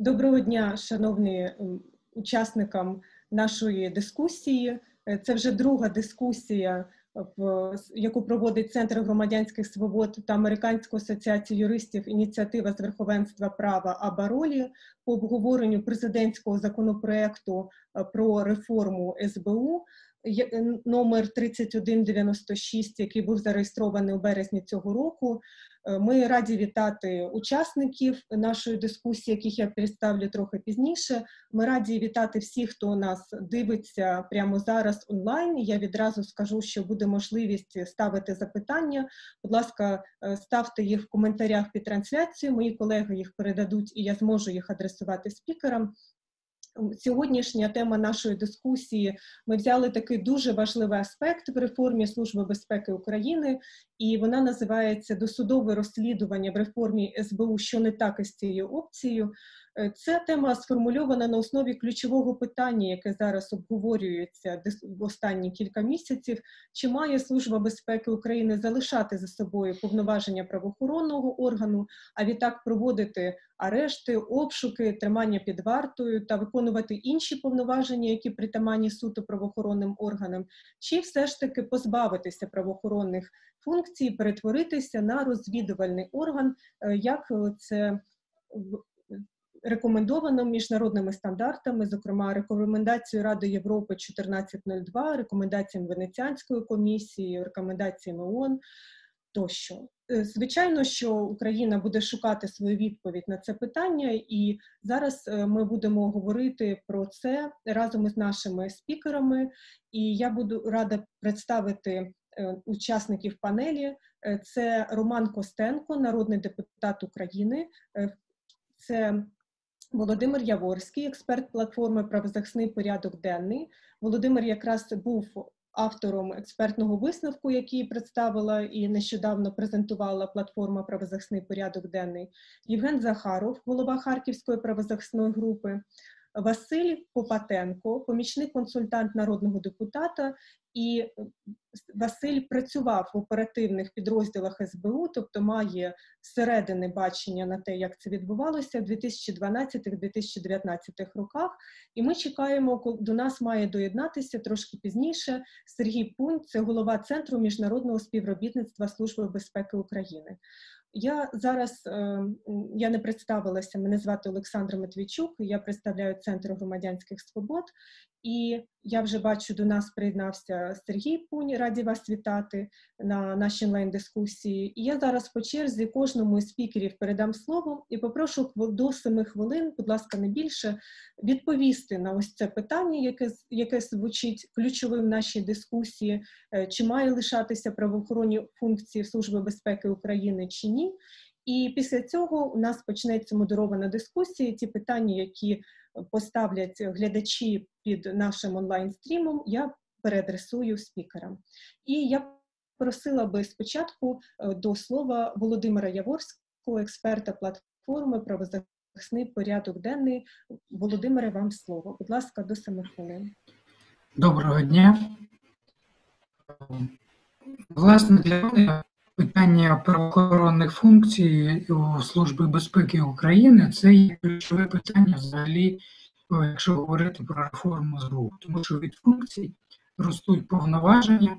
Доброго дня, шановні учасникам нашої дискусії. Е, це вже друга дискусія, в яку проводить Центр громадянських свобод та Американську асоціацію юристів ініціатива з верховенства права Абаролі по обговоренню президентського законопроекту е, про реформу СБУ. Е, номер 3196, який був зареєстрований у березні цього року. Е, ми раді вітати учасників нашої дискусії, яких я представлю трохи пізніше. Ми раді вітати всіх, хто нас дивиться прямо зараз онлайн. Я відразу скажу, що буде можливість ставити запитання. Будь ласка, е, ставте їх в коментарях під трансляцією. Мої колеги їх передадуть, і я зможу їх адресувати спікерам. Сьогоднішня тема нашої дискусії ми взяли такий дуже важливий аспект в реформі Служби безпеки України, і вона називається досудове розслідування в реформі СБУ, що не так із цією опцією. Е, ця тема сформульована на основі ключового питання, яке зараз обговорюється в останні кілька місяців. Чи має Служба безпеки України залишати за собою повноваження правоохоронного органу, а відтак проводити арешти, обшуки, тримання під вартою та виконувати інші повноваження, які притаманні суто правоохоронним органам, чи все ж таки позбавитися правоохоронних функцій, перетворитися на розвідувальний орган, е, як це рекомендовано міжнародними стандартами, зокрема рекомендацією Ради Європи 1402, рекомендаціями Венеціанської комісії, рекомендаціями ООН тощо. Е, звичайно, що Україна буде шукати свою відповідь на це питання, і зараз е, ми будемо говорити про це разом із нашими спікерами. І я буду рада представити е, учасників панелі. Це Роман Костенко, народний депутат України. Це Володимир Яворський, експерт платформи Правозахисний порядок денний. Володимир якраз був автором експертного висновку, який представила і нещодавно презентувала платформа Правозахисний порядок денний. Євген Захаров, голова Харківської правозахисної групи. Василь Попатенко, помічник консультант народного депутата, і Василь працював в оперативних підрозділах СБУ, тобто має середини бачення на те, як це відбувалося в 2012-2019 роках. І ми чекаємо, до нас має доєднатися трошки пізніше. Сергій Пунь, це голова Центру міжнародного співробітництва Служби безпеки України. Я зараз е, я не представилася. Мене звати Олександра Матвійчук. Я представляю Центр громадянських свобод, і я вже бачу, до нас приєднався Сергій Пунь. Раді вас вітати на нашій онлайн-дискусії. І я зараз по черзі кожному із спікерів передам слово і попрошу до семи хвилин, будь ласка, не більше, відповісти на ось це питання, яке яке звучить ключовим в нашій дискусії, е, чи має лишатися правоохоронні функції Служби безпеки України чи ні. І після цього у нас почнеться модерована дискусія. Ті питання, які поставлять глядачі під нашим онлайн-стрімом, я переадресую спікерам. І я просила би спочатку е, до слова Володимира Яворського, експерта платформи правозахисний порядок денний. Володимире, вам слово. Будь ласка, до семи хвилин. Доброго дня. Власне, для мене питання правоохоронних функцій у Службі безпеки України це є ключове питання взагалі, якщо говорити про реформу ЗРУ, тому що від функцій ростуть повноваження,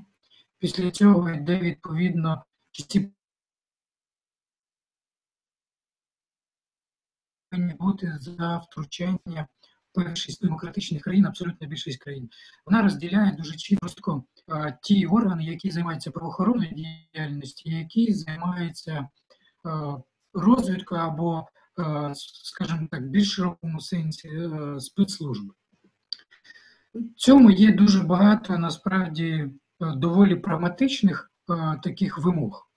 після цього йде відповідно ці повинні бути за втручання більшість демократичних країн, абсолютна більшість країн, вона розділяє дуже чітко ті органи, які займаються правоохоронною діяльністю, які займаються розвідкою або, скажімо так, більш широкому сенсі спецслужби. В Цьому є дуже багато насправді доволі прагматичних таких вимог.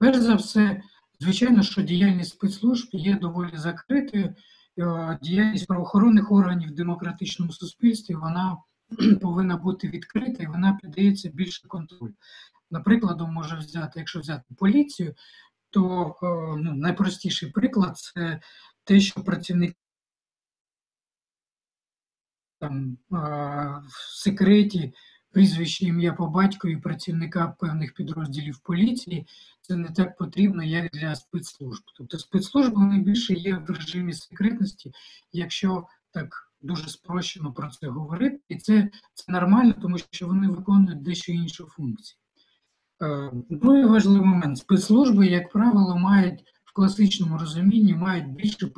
Перш за все, звичайно, що діяльність спецслужб є доволі закритою. Е, діяльність правоохоронних органів в демократичному суспільстві вона повинна бути відкрита і вона піддається більше контролю. Наприклад, може взяти, якщо взяти поліцію, то е, ну, найпростіший приклад це те, що працівники там, е, в секреті прізвище ім'я по батькові працівника певних підрозділів поліції, це не так потрібно, як для спецслужб. Тобто спецслужби вони більше є в режимі секретності, якщо так дуже спрощено про це говорити, і це, це нормально, тому що вони виконують дещо іншу функцію. Е, другий важливий момент: спецслужби, як правило, мають в класичному розумінні мають більше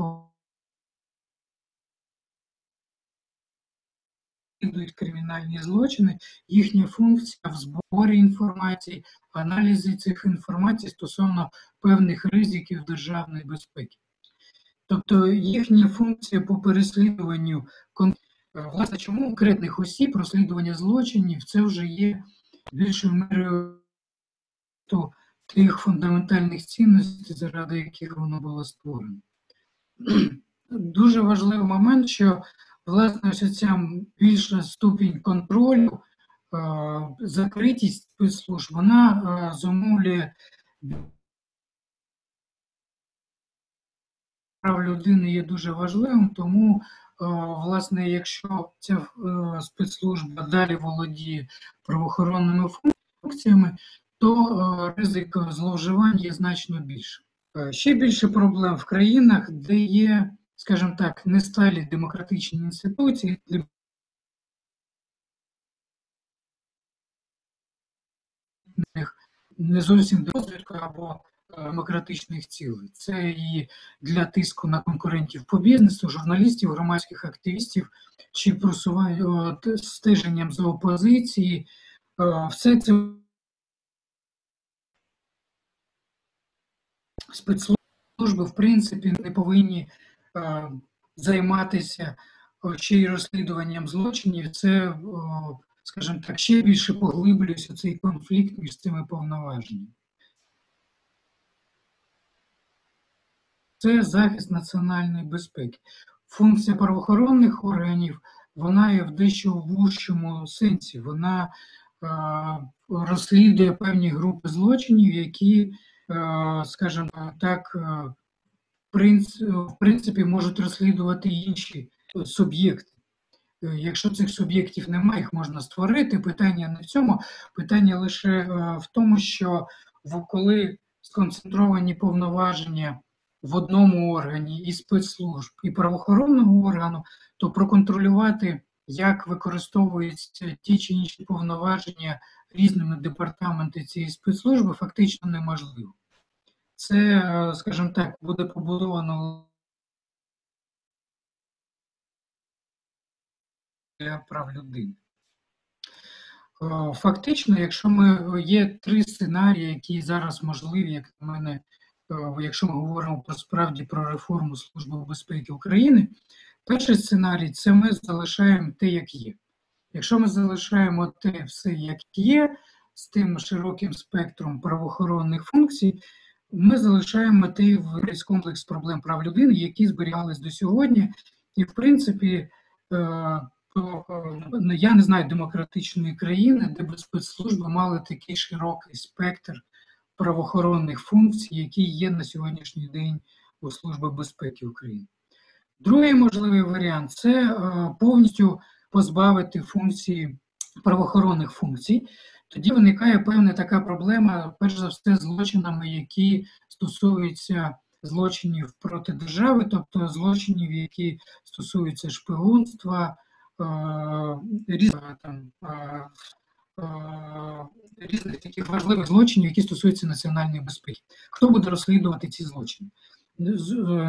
розслідують кримінальні злочини, їхня функція в зборі інформації, аналізі цих інформацій стосовно певних ризиків державної безпеки. Тобто їхня функція по переслідуванню власне, чому конкретних осіб розслідування злочинів це вже є більшою мірою тих фундаментальних цінностей, заради яких воно було створено. Дуже важливий момент, що власне ця більша ступінь контролю, закритість спецслужб, вона зумовлює прав людини є дуже важливим, тому, власне, якщо ця спецслужба далі володіє правоохоронними функціями, то ризик зловживань є значно більше. Ще більше проблем в країнах, де є скажімо так, не сталі демократичні інституції не зовсім до розвитку або е, демократичних цілей. Це і для тиску на конкурентів по бізнесу, журналістів, громадських активістів чи просування стеженням за опозиції. Все це спецслужби в принципі не повинні Е, займатися ще й розслідуванням злочинів, це, скажімо так, ще більше поглиблюється цей конфлікт між цими повноваженнями. Це захист національної безпеки. Функція правоохоронних органів, вона є в дещо вужчому сенсі. Вона е, розслідує певні групи злочинів, які, е, скажімо так, е, в принципі можуть розслідувати інші суб'єкти. Е, якщо цих суб'єктів немає, їх можна створити. Питання не в цьому, питання лише е, в тому, що коли сконцентровані повноваження в одному органі і спецслужб, і правоохоронного органу, то проконтролювати, як використовуються ті чи інші повноваження різними департаментами цієї спецслужби, фактично неможливо це, е, скажімо так, буде побудовано для прав людини. Е, фактично, якщо ми є три сценарії, які зараз можливі, як на мене, е, якщо ми говоримо про справді про реформу Служби безпеки України, перший сценарій це ми залишаємо те, як є. Якщо ми залишаємо те все, як є, з тим широким спектром правоохоронних функцій, ми залишаємо той весь комплекс проблем прав людини, які зберігались до сьогодні, і в принципі. Е, ну, я не знаю демократичної країни, де б спецслужби мали такий широкий спектр правоохоронних функцій, які є на сьогоднішній день у Служби безпеки України. Другий можливий варіант це е, повністю позбавити функції правоохоронних функцій, тоді виникає певна така проблема, перш за все, злочинами, які стосуються злочинів проти держави, тобто злочинів, які стосуються шпигунства, е, різних там. Е, е, різних таких важливих злочинів, які стосуються національної безпеки. Хто буде розслідувати ці злочини?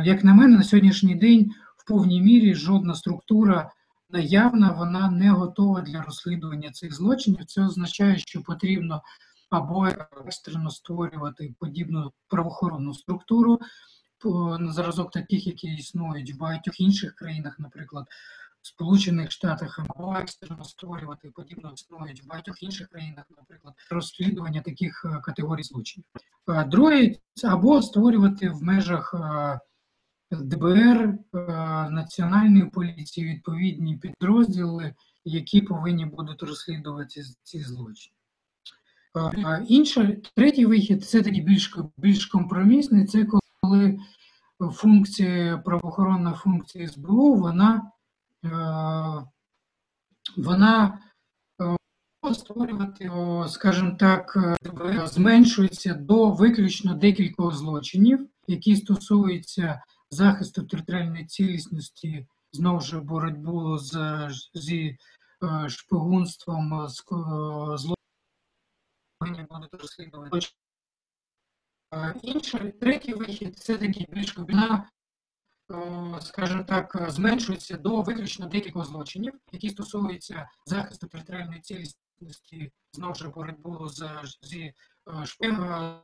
Як на мене, на сьогоднішній день в повній мірі жодна структура наявна, вона не готова для розслідування цих злочинів. Це означає, що потрібно або екстрено створювати подібну правоохоронну структуру на зразок таких, які існують в багатьох інших країнах, наприклад. Сполучених Штатах екстрено створювати подібно існують в багатьох інших країнах, наприклад, розслідування таких е, категорій злочинів. Друге, або створювати в межах е, ДБР, е, Національної поліції, відповідні підрозділи, які повинні будуть розслідувати ці злочини. Е, інший, третій вихід це такий більш більш компромісний, це коли функція, правоохоронна функція СБУ, вона е, вона почала створювати, скажімо так, зменшується до виключно декількох злочинів, які стосуються захисту територіальної цілісності, знову ж боротьбу з зі шпигунством, з злочинів будуть розслідувати. Інший третій вихід це такий більш вона, скажімо так, зменшується до виключно декількох злочинів, які стосуються захисту територіальної цілісності, знову ж боротьбу з зі шпигом,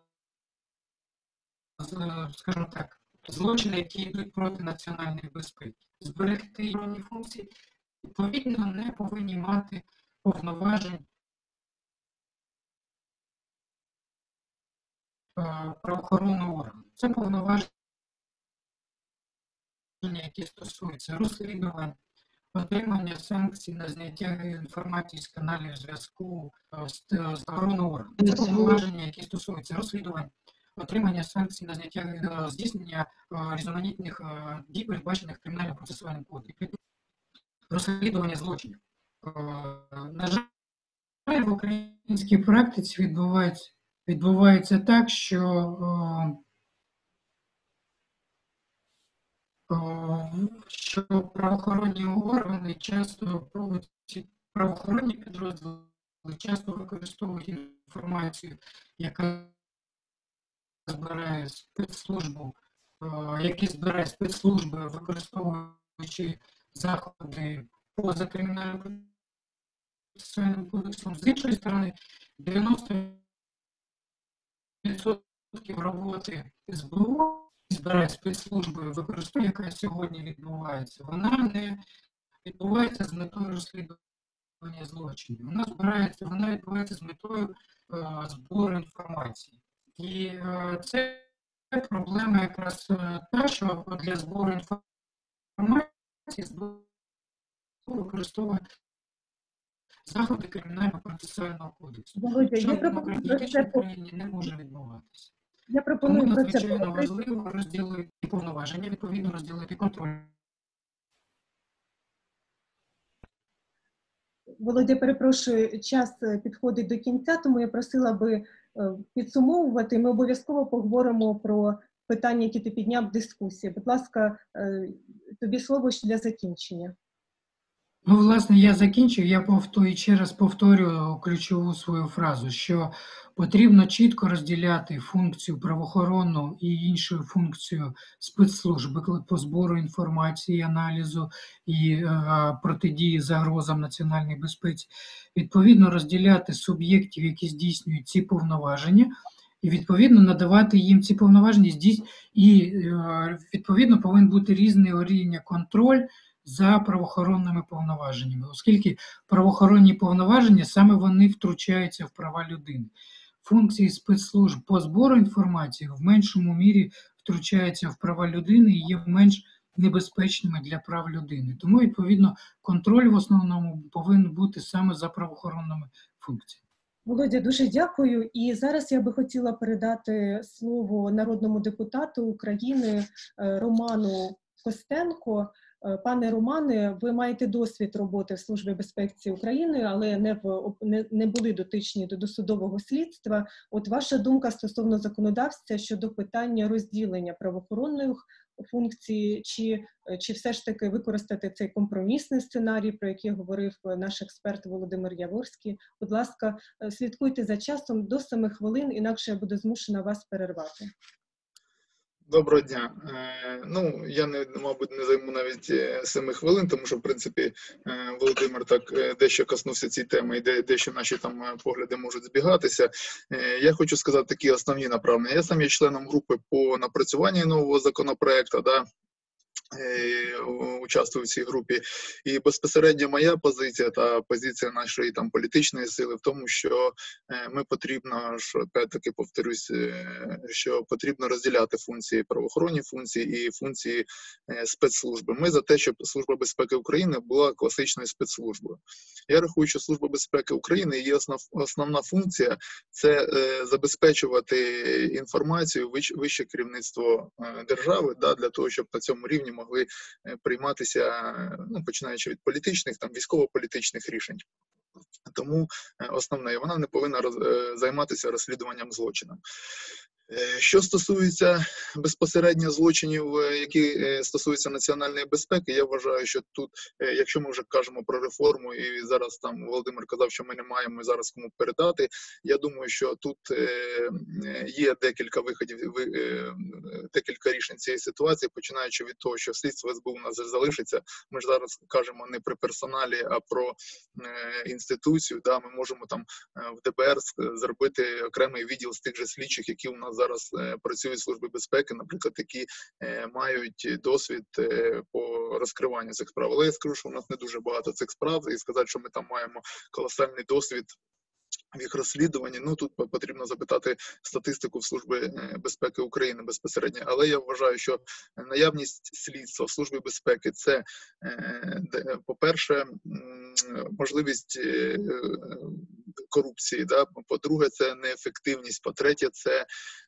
скажімо так, злочини, які йдуть проти національної безпеки. Зберегти іронні функції, відповідно, не повинні мати повноважень правоохоронного органу. Це повноваження, які стосуються розслідувань, отримання санкцій на зняття інформації з каналів зв'язку з охоронного органу. Це повноваження, які стосуються розслідувань отримання санкцій на зняття е, здійснення е, різноманітних е, дій, передбачених кримінальним процесуальним кодексом, розслідування злочинів. На жаль, в українській практиці відбувається відбувається так, що що правоохоронні органи часто правоохоронні підрозділи часто використовують інформацію, яка збирає спецслужбу, е, які збирає спецслужби, використовуючи заходи поза кримінальним кодексом. З іншої сторони, 90% роботи СБУ збирає спецслужби, використовує, яка сьогодні відбувається, вона не відбувається з метою розслідування злочинів. Вона збирається, вона відбувається з метою е, збору інформації. І е, це проблема якраз е, та, що для збору інформації використовує заходи кримінального процесуального кодексу. Володя, що я в демократичній країні не може відбуватися. Я пропоную Тому про це надзвичайно поговорити. важливо розділити повноваження, відповідно розділити контроль. Володя, перепрошую, час е, підходить до кінця, тому я просила би е, підсумовувати. Ми обов'язково поговоримо про питання, які ти підняв в дискусії. Будь ласка, е, тобі слово для закінчення. Ну, власне, я закінчив. Я повторю, ще раз повторю ключову свою фразу, що потрібно чітко розділяти функцію правоохоронну і іншу функцію спецслужби по збору інформації, аналізу і е, протидії загрозам національної безпеці, відповідно розділяти суб'єктів, які здійснюють ці повноваження. І відповідно надавати їм ці повноваження і е, відповідно повинен бути різний рівня контроль за правоохоронними повноваженнями, оскільки правоохоронні повноваження саме вони втручаються в права людини. Функції спецслужб по збору інформації в меншому мірі втручаються в права людини і є менш небезпечними для прав людини. Тому, відповідно, контроль в основному повинен бути саме за правоохоронними функціями. Володя, дуже дякую. І зараз я би хотіла передати слово народному депутату України е, Роману Костенко. Е, пане Романе, ви маєте досвід роботи в Службі безпеки України, але не в не, не були дотичні до досудового слідства. От ваша думка стосовно законодавця щодо питання розділення правоохоронних функцій, чи чи все ж таки використати цей компромісний сценарій, про який говорив наш експерт Володимир Яворський. Будь ласка, е, слідкуйте за часом до семи хвилин, інакше я буду змушена вас перервати. Доброго дня. Е, ну я не мабуть не займу навіть е, семи хвилин, тому що в принципі е, Володимир так дещо коснувся цієї теми, і дещо наші там погляди можуть збігатися. Я хочу сказати такі основні направлення. Я сам є членом групи по напрацюванні нового законопроекту. Да, участвую в цій групі, і безпосередньо моя позиція та позиція нашої там політичної сили в тому, що е, ми потрібно що опять-таки повторюсь, е, що потрібно розділяти функції правоохоронні функції і функції спецслужби. Ми за те, щоб служба безпеки України була класичною спецслужбою. Я рахую, що служба безпеки України її основ, основна функція це забезпечувати інформацію вище керівництво держави да, для того, щоб на цьому рівні могли е, прийматися, ну починаючи від політичних, там військово-політичних рішень. Тому основне, вона не повинна роз, займатися розслідуванням злочину. Е, що стосується безпосередньо злочинів, е, які е, стосуються національної безпеки, я вважаю, що тут, якщо ми вже кажемо про реформу, і зараз там Володимир казав, що ми не маємо зараз кому передати. Я думаю, що тут є декілька виходів, декілька рішень цієї ситуації, починаючи від того, що слідство СБУ у нас залишиться. Ми ж зараз кажемо не при персоналі, а про інституцію. Да, Ми можемо там в ДБР зробити окремий відділ з тих же слідчих, які у нас зараз е, працюють служби безпеки, наприклад, які е, мають досвід е, по розкриванню цих справ. Але я скажу, що у нас не дуже багато цих справ, і сказати, що ми там маємо колосальний досвід. В їх розслідуванні ну тут потрібно запитати статистику в служби безпеки України безпосередньо, але я вважаю, що наявність слідства в службі безпеки це по перше можливість корупції. Да? По-друге, це неефективність. По-третє, це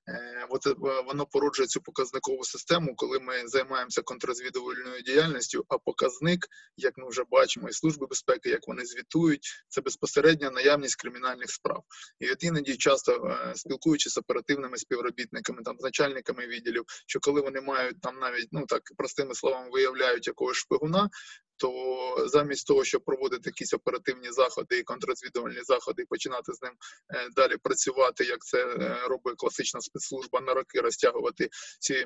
е, е, воно породжує цю показникову систему, коли ми займаємося контррозвідувальною діяльністю. А показник, як ми вже бачимо, і служби безпеки, як вони звітують, це безпосередня наявність кримінальних справ. І от іноді часто е, спілкуючись з оперативними співробітниками, там з начальниками відділів, що коли вони мають там навіть ну так простими словами виявляють якогось шпигуна, то замість того, щоб проводити якісь оперативні заходи і контррозвідувальні заходи, і починати з ним е, далі працювати, як це е, робить класична спецслужба на роки, розтягувати ці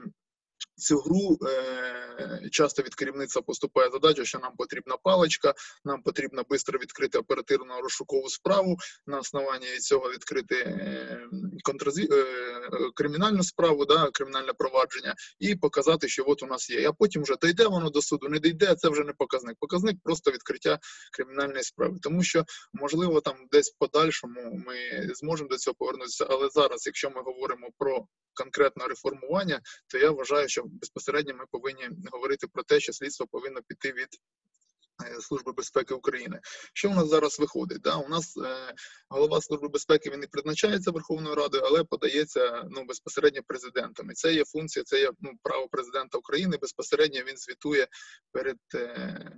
Цю гру е, часто від керівництва поступає задача, що нам потрібна паличка, нам потрібно швидко відкрити оперативну розшукову справу, на основанні цього відкрити е, е, кримінальну справу, да, кримінальне провадження, і показати, що от у нас є. А потім вже дійде воно до суду, не дійде, це вже не показник. Показник просто відкриття кримінальної справи. Тому що, можливо, там десь в подальшому ми зможемо до цього повернутися. Але зараз, якщо ми говоримо про конкретне реформування, то я вважаю, що безпосередньо ми повинні говорити про те, що слідство повинно піти від служби безпеки України. Що у нас зараз виходить? Да? У нас е, голова служби безпеки він не призначається Верховною Радою, але подається ну безпосередньо президентом. І це є функція, це є ну право президента України. Безпосередньо він звітує перед е,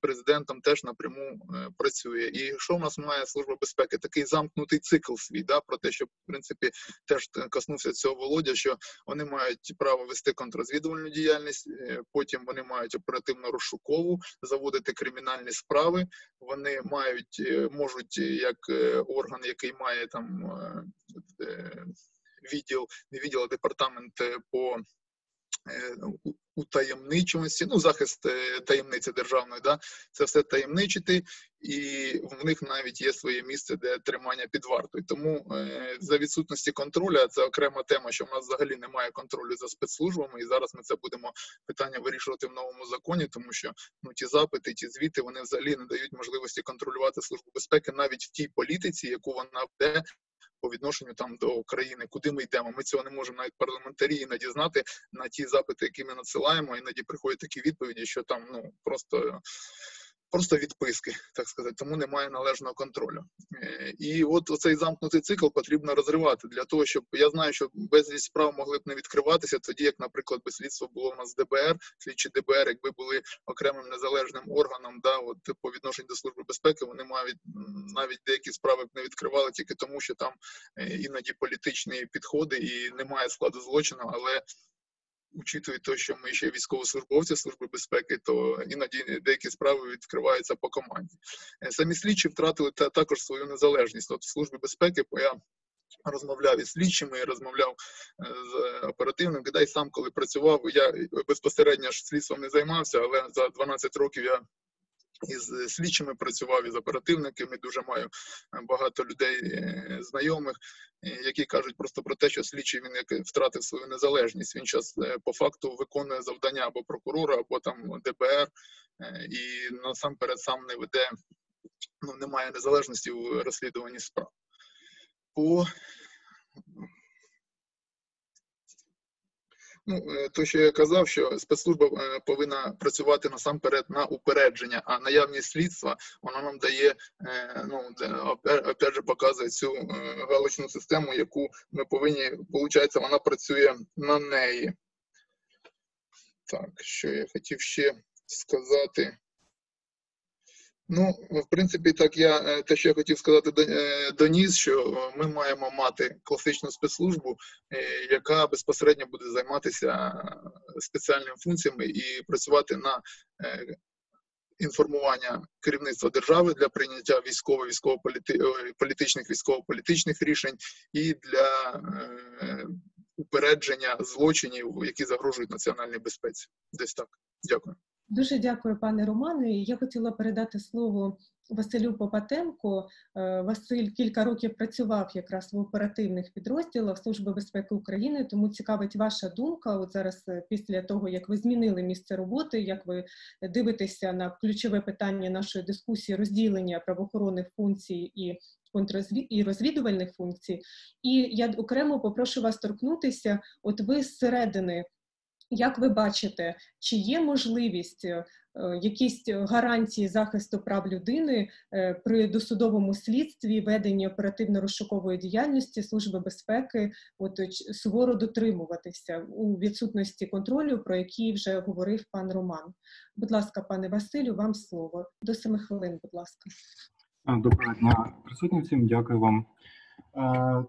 президентом, теж напряму е, працює. І що у нас має служба безпеки? Такий замкнутий цикл свій, да, про те, що в принципі теж коснувся цього володя, що вони мають право вести контррозвідувальну діяльність, е, потім вони мають оперативно розшукову заводити кримінальні справи. Вони мають е, можуть е, як е, орган, який має там відділ, не відділ, а департамент по утаємничуваності, ну захист таємниці державної, да це все таємничити, і в них навіть є своє місце де тримання під вартою. Тому е, за відсутності контролю це окрема тема, що в нас взагалі немає контролю за спецслужбами, і зараз ми це будемо питання вирішувати в новому законі, тому що ну ті запити, ті звіти вони взагалі не дають можливості контролювати службу безпеки навіть в тій політиці, яку вона веде по відношенню там до країни, куди ми йдемо. Ми цього не можемо навіть парламентарі іноді знати на ті запити, які ми надсилаємо. Іноді приходять такі відповіді, що там ну просто просто відписки, так сказати, тому немає належного контролю. Е, і от цей замкнутий цикл потрібно розривати для того, щоб я знаю, що безліч справ могли б не відкриватися, тоді як, наприклад, би слідство було в нас ДБР, слідчі ДБР, якби були окремим незалежним органом, да, от по відношенню до служби безпеки, вони мають навіть деякі справи б не відкривали тільки тому, що там е, іноді політичні підходи і немає складу злочину, але учитує те, що ми ще військовослужбовці служби безпеки, то іноді деякі справи відкриваються по команді. Е, самі слідчі втратили також свою незалежність. От в службі безпеки я розмовляв із слідчими, розмовляв е, з оперативним. Дай сам, коли працював, я безпосередньо ж слідством не займався, але за 12 років я із слідчими працював із оперативниками. Дуже маю е, багато людей е, знайомих, е, які кажуть просто про те, що слідчий він як втратив свою незалежність. Він зараз по факту виконує завдання або прокурора, або там ДБР, і насамперед сам не веде, ну немає незалежності в розслідуванні справ. По Ну, е, то, що я казав, що спецслужба е, повинна працювати насамперед на упередження, а наявність слідства вона нам дає, е, ну опять же показує цю галочну систему, яку ми повинні, виходить, вона працює на неї. Так, що я хотів ще сказати. Ну, в принципі, так я е, те, що я хотів сказати е, доніс, що ми маємо мати класичну спецслужбу, яка безпосередньо буде займатися спеціальними функціями і працювати на інформування керівництва держави для прийняття військово військово-політичних військово-політичних рішень і для упередження злочинів, які загрожують національній безпеці. Десь так. Дякую. Дуже дякую, пане Романе. Я хотіла передати слово Василю Попатенко. Е, Василь кілька років працював якраз в оперативних підрозділах Служби безпеки України, тому цікавить ваша думка. От зараз, е, після того як ви змінили місце роботи, як ви дивитеся на ключове питання нашої дискусії розділення правоохоронних функцій і і розвідувальних функцій. І я окремо попрошу вас торкнутися. От ви зсередини як ви бачите, чи є можливість е, якісь гарантії захисту прав людини е, при досудовому слідстві веденні оперативно-розшукової діяльності Служби безпеки, от суворо дотримуватися у відсутності контролю, про який вже говорив пан Роман? Будь ласка, пане Василю, вам слово до семи хвилин. Будь ласка, доброго дня присутні всім. Дякую вам. Е,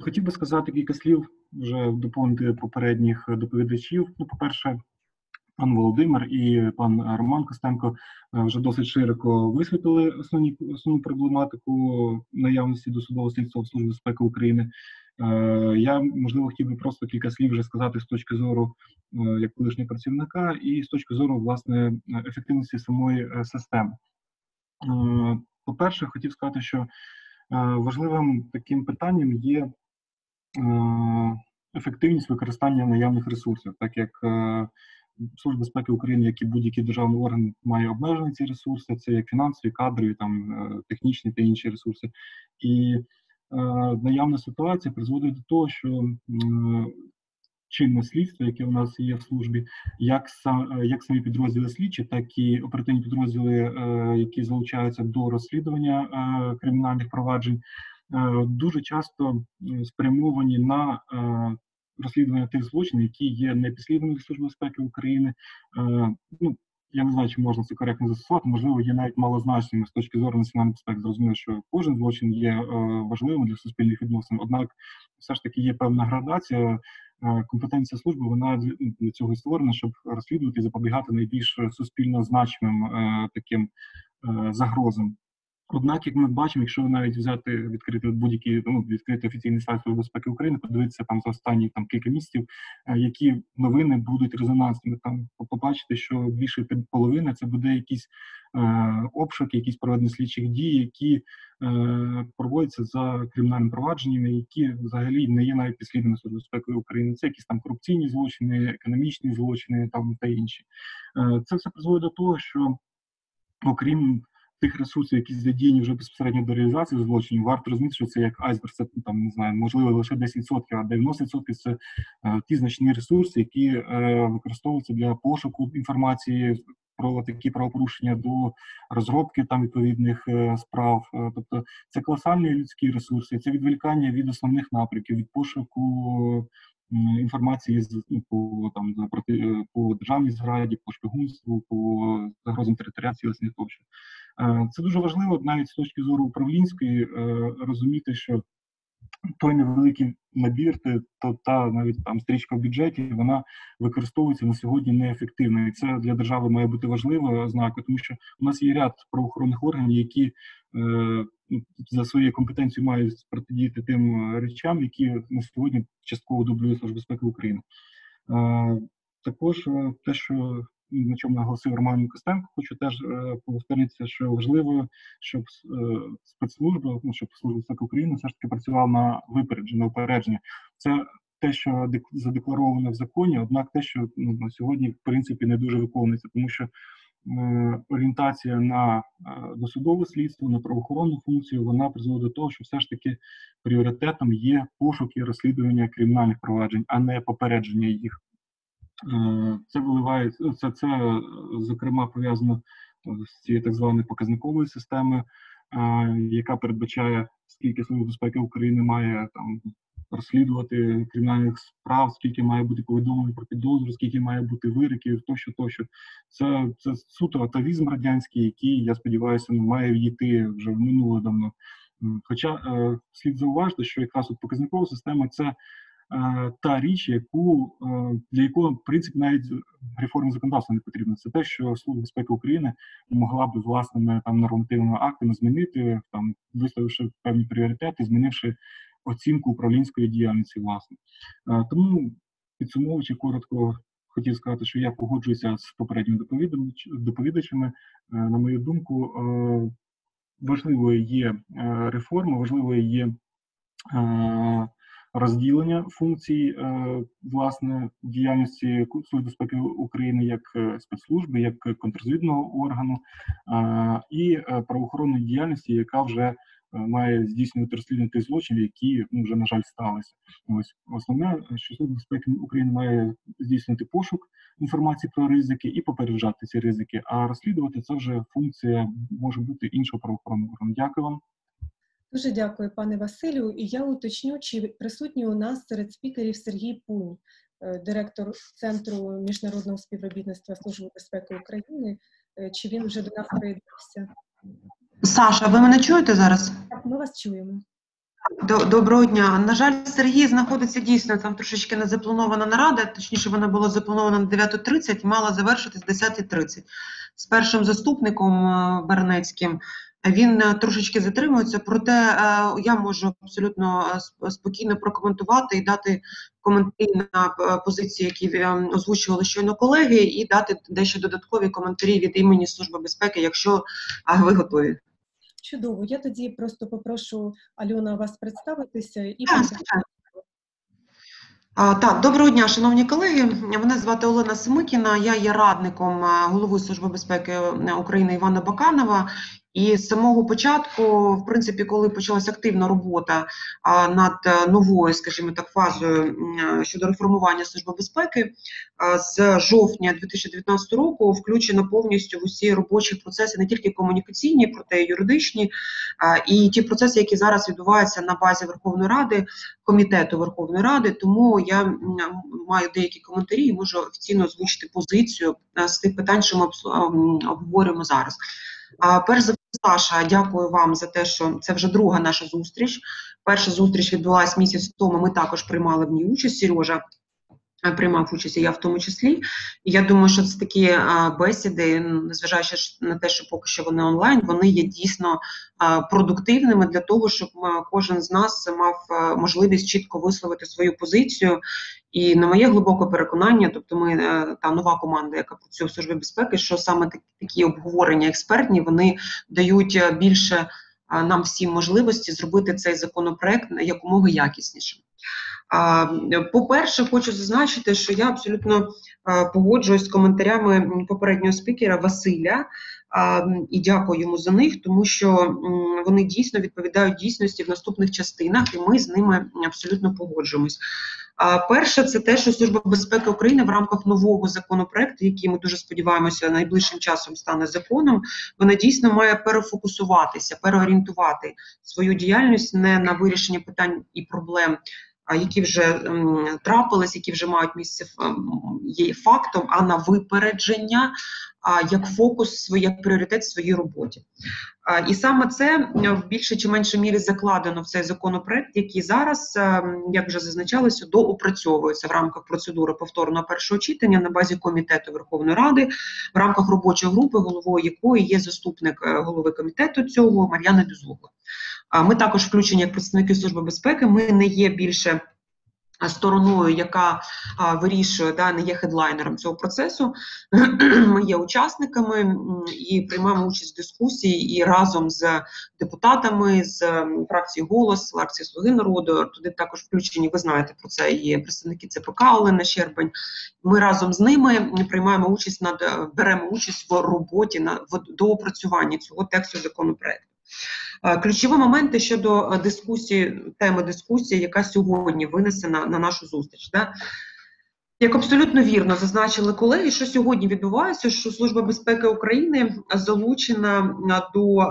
хотів би сказати кілька слів вже доповнити попередніх доповідачів. Ну, по-перше, пан Володимир і пан Роман Костенко е, вже досить широко висвітлили основні основну проблематику наявності досудового слідства в Службі безпеки України. Е, я можливо хотів би просто кілька слів вже сказати з точки зору е, як колишнього працівника, і з точки зору власне ефективності самої системи. По-перше, хотів сказати, що важливим таким питанням є ефективність використання наявних ресурсів, так як е, Служба безпеки України, як і будь-який державний орган, має обмежені ці ресурси, це як фінансові, кадрові, там е, технічні та інші ресурси. І наявна ситуація призводить до того, що чинне слідство, яке у нас є в службі, як сам як самі підрозділи слідчі, так і оперативні підрозділи, які залучаються до розслідування кримінальних проваджень, Е, дуже часто спрямовані на е, розслідування тих злочинів, які є не підслідними Служби безпеки України. Е, ну, я не знаю, чи можна це коректно застосувати, можливо, є навіть малозначними з точки зору національної безпеки. Зрозуміло, що кожен злочин є важливим для суспільних відносин. Однак, все ж таки є певна градація. Компетенція служби вона для цього і створена, щоб розслідувати і запобігати найбільш суспільно значимим таким загрозам. Однак, як ми бачимо, якщо навіть взяти відкрити будь-який ну, відкрити офіційний сайт безпеки України, подивитися там за останні там кілька місяців, е, які новини будуть резонансними. Там побачити, що більше половини це буде якісь е, обшуки, якісь проведені слідчих дій, які е, проводяться за кримінальним провадженнями, які взагалі не є навіть підслідними Служби безпеки України. Це якісь там корупційні злочини, економічні злочини там та інші. Е, це все призводить до того, що окрім тих ресурсів, які задіяні вже безпосередньо до реалізації злочинів, варто розуміти, що це як айсберг, це там не знаю, можливо лише 10%, а 90% це е, ті значні ресурси, які е, використовуються для пошуку інформації. Про такі правопорушення до розробки там відповідних е, справ, е, тобто це колосальні людські ресурси, це відволікання від основних напрямків, від пошуку інформації з ну, по там проти е, по державній зраді, по шпигунству, по загрозам територіальної цілісних тощо. Е, це дуже важливо навіть з точки зору управлінської е, розуміти, що той невеликий набір, то та навіть там стрічка в бюджеті, вона використовується на сьогодні неефективно. І це для держави має бути важливою ознакою, тому що у нас є ряд правоохоронних органів, які е, ну, за своєю компетенцією мають протидіяти тим речам, які на сьогодні частково дублює Служба безпеки України. Також те, що на чому наголосив Роман Костенко, хочу теж е, повторитися, що важливо, щоб е, спецслужба, ну щоб служба безпеки України все ж таки працювала на випередження, упередження. Це те, що задекларовано в законі, однак те, що ну, на сьогодні в принципі не дуже виконується, тому що е, орієнтація на досудове слідство, на правоохоронну функцію, вона призводить до того, що все ж таки пріоритетом є пошук і розслідування кримінальних проваджень, а не попередження їх. Е, це виливає ну, це, це зокрема пов'язано з цією так званою показниковою системою, е, яка передбачає, скільки Служба безпеки України має там розслідувати кримінальних справ, скільки має бути повідомлень про підозру, скільки має бути вироків, тощо, тощо. Це це суто атавізм радянський, який, я сподіваюся, має війти вже в минуле давно. Хоча е, слід зауважити, що якраз от показникова система це е, та річ, яку для якої в принципі навіть реформи законодавства не потрібно. Це те, що Служба безпеки України могла би власними там нормативними актами змінити, там виставивши певні пріоритети, змінивши оцінку управлінської діяльності, власне. Тому підсумовуючи коротко. Хотів сказати, що я погоджуюся з попередніми доповідачами. На мою думку, важливою є реформа, важливою є розділення функцій власне діяльності Служби безпеки України як спецслужби, як контррозвідного органу і правоохоронної діяльності, яка вже Е, має здійснювати розслідування тих злочинів, які ну, вже на жаль сталися. Ось основне, що служба безпеки України має здійснювати пошук інформації про ризики і попереджати ці ризики. А розслідувати це вже функція може бути іншого правоохоронного органу. Дякую вам. Дуже дякую, пане Василю. І я уточню, чи присутній у нас серед спікерів Сергій Пунь, е, директор Центру міжнародного співробітництва Служби безпеки України. Е, чи він вже до нас приєднався? Саша, ви мене чуєте зараз? Так, ми вас чуємо. Доброго дня. На жаль, Сергій знаходиться дійсно там трошечки не запланована нарада, точніше, вона була запланована на 9.30, мала завершитись 10.30 з першим заступником е, Бернецьким. Він е, трошечки затримується, проте е, я можу абсолютно спокійно прокоментувати і дати коментарі на позиції, які озвучували щойно колеги, і дати дещо додаткові коментарі від імені Служби безпеки, якщо ви готові. Чудово. Я тоді просто попрошу Альона вас представитися і а, Так, доброго дня, шановні колеги. Мене звати Олена Семикіна. Я є радником голови Служби безпеки України Івана Баканова. І з самого початку, в принципі, коли почалася активна робота над е, новою, скажімо так, фазою щодо реформування служби безпеки, з жовтня 2019 року включено повністю в усі робочі процеси, не тільки комунікаційні, проте й юридичні, і ті процеси, які зараз відбуваються на базі Верховної Ради, комітету Верховної Ради. Тому я маю деякі коментарі і можу офіційно озвучити позицію е, з тих питань, що ми обговорюємо зараз. Перш за Саша, дякую вам за те, що це вже друга наша зустріч. Перша зустріч відбулася місяць тому. Ми також приймали в ній участь. Сережа приймав участь, і я в тому числі. І я думаю, що це такі бесіди, незважаючи на те, що поки що вони онлайн, вони є дійсно продуктивними для того, щоб кожен з нас мав можливість чітко висловити свою позицію. І на моє глибоке переконання, тобто ми е, та нова команда, яка працює в службі безпеки, що саме такі обговорення експертні вони дають е, більше нам всім можливості зробити цей законопроект якомога якіснішим. По-перше, хочу зазначити, що я абсолютно погоджуюсь з коментарями попереднього спікера Василя і дякую йому за них, тому що вони дійсно відповідають дійсності в наступних частинах, і ми з ними абсолютно погоджуємось. Перше, це те, що служба безпеки України в рамках нового законопроекту, який ми дуже сподіваємося, найближчим часом стане законом. Вона дійсно має перефокусуватися, переорієнтувати свою діяльність не на вирішення питань і проблем які вже трапились, які вже мають місце є фактом, а на випередження як фокус, як пріоритет в своїй роботі. І саме це в більше чи меншій мірі закладено в цей законопроект, який зараз, ем, як вже зазначалося, доопрацьовується в рамках процедури повторного першого читання на базі комітету Верховної Ради, в рамках робочої групи, головою якої є заступник е, голови комітету цього Мар'яна Дюзлуга. Ми також включені як представники служби безпеки. Ми не є більше. Стороною, яка а, вирішує, да, не є хедлайнером цього процесу, ми є учасниками і приймаємо участь в дискусії і разом з депутатами з фракції голос, фракції Слуги народу. Туди також включені. Ви знаєте про це. Є представники ЦПК Олена Щербань. Ми разом з ними приймаємо участь над беремо участь в роботі на в доопрацюванні цього тексту законопроекту. Ключові моменти щодо дискусії, теми дискусії, яка сьогодні винесена на нашу зустріч. Да? Як абсолютно вірно зазначили колеги, що сьогодні відбувається, що Служба безпеки України залучена до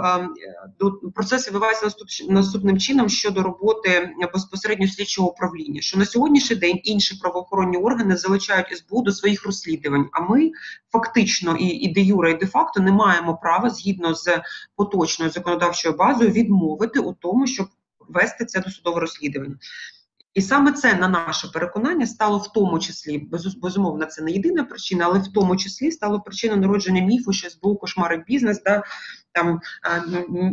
до процесу відбувається наступним чином щодо роботи безпосередньо слідчого управління. Що на сьогоднішній день інші правоохоронні органи залучають СБУ до своїх розслідувань. А ми фактично і, і де юра, і де факто не маємо права згідно з поточною законодавчою базою відмовити у тому, щоб вести це досудове розслідування. І саме це на наше переконання стало в тому числі, безумовно, це не єдина причина, але в тому числі стало причиною народження міфу, що СБУ кошмарить бізнес, да, там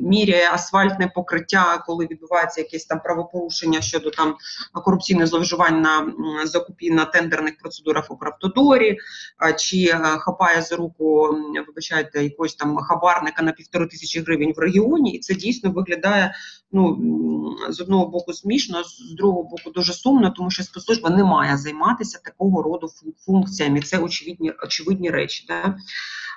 міряє асфальтне покриття, коли відбувається якесь там правопорушення щодо там корупційних зловживань на закупі на тендерних процедурах у Крафтодорі, чи е, хапає за руку, вибачайте, якогось там хабарника на півтори тисячі гривень в регіоні, і це дійсно виглядає ну з одного боку смішно, з другого боку дуже сумно, тому що спецслужба не має займатися такого роду функціями. Це очевидні очевидні речі. Да?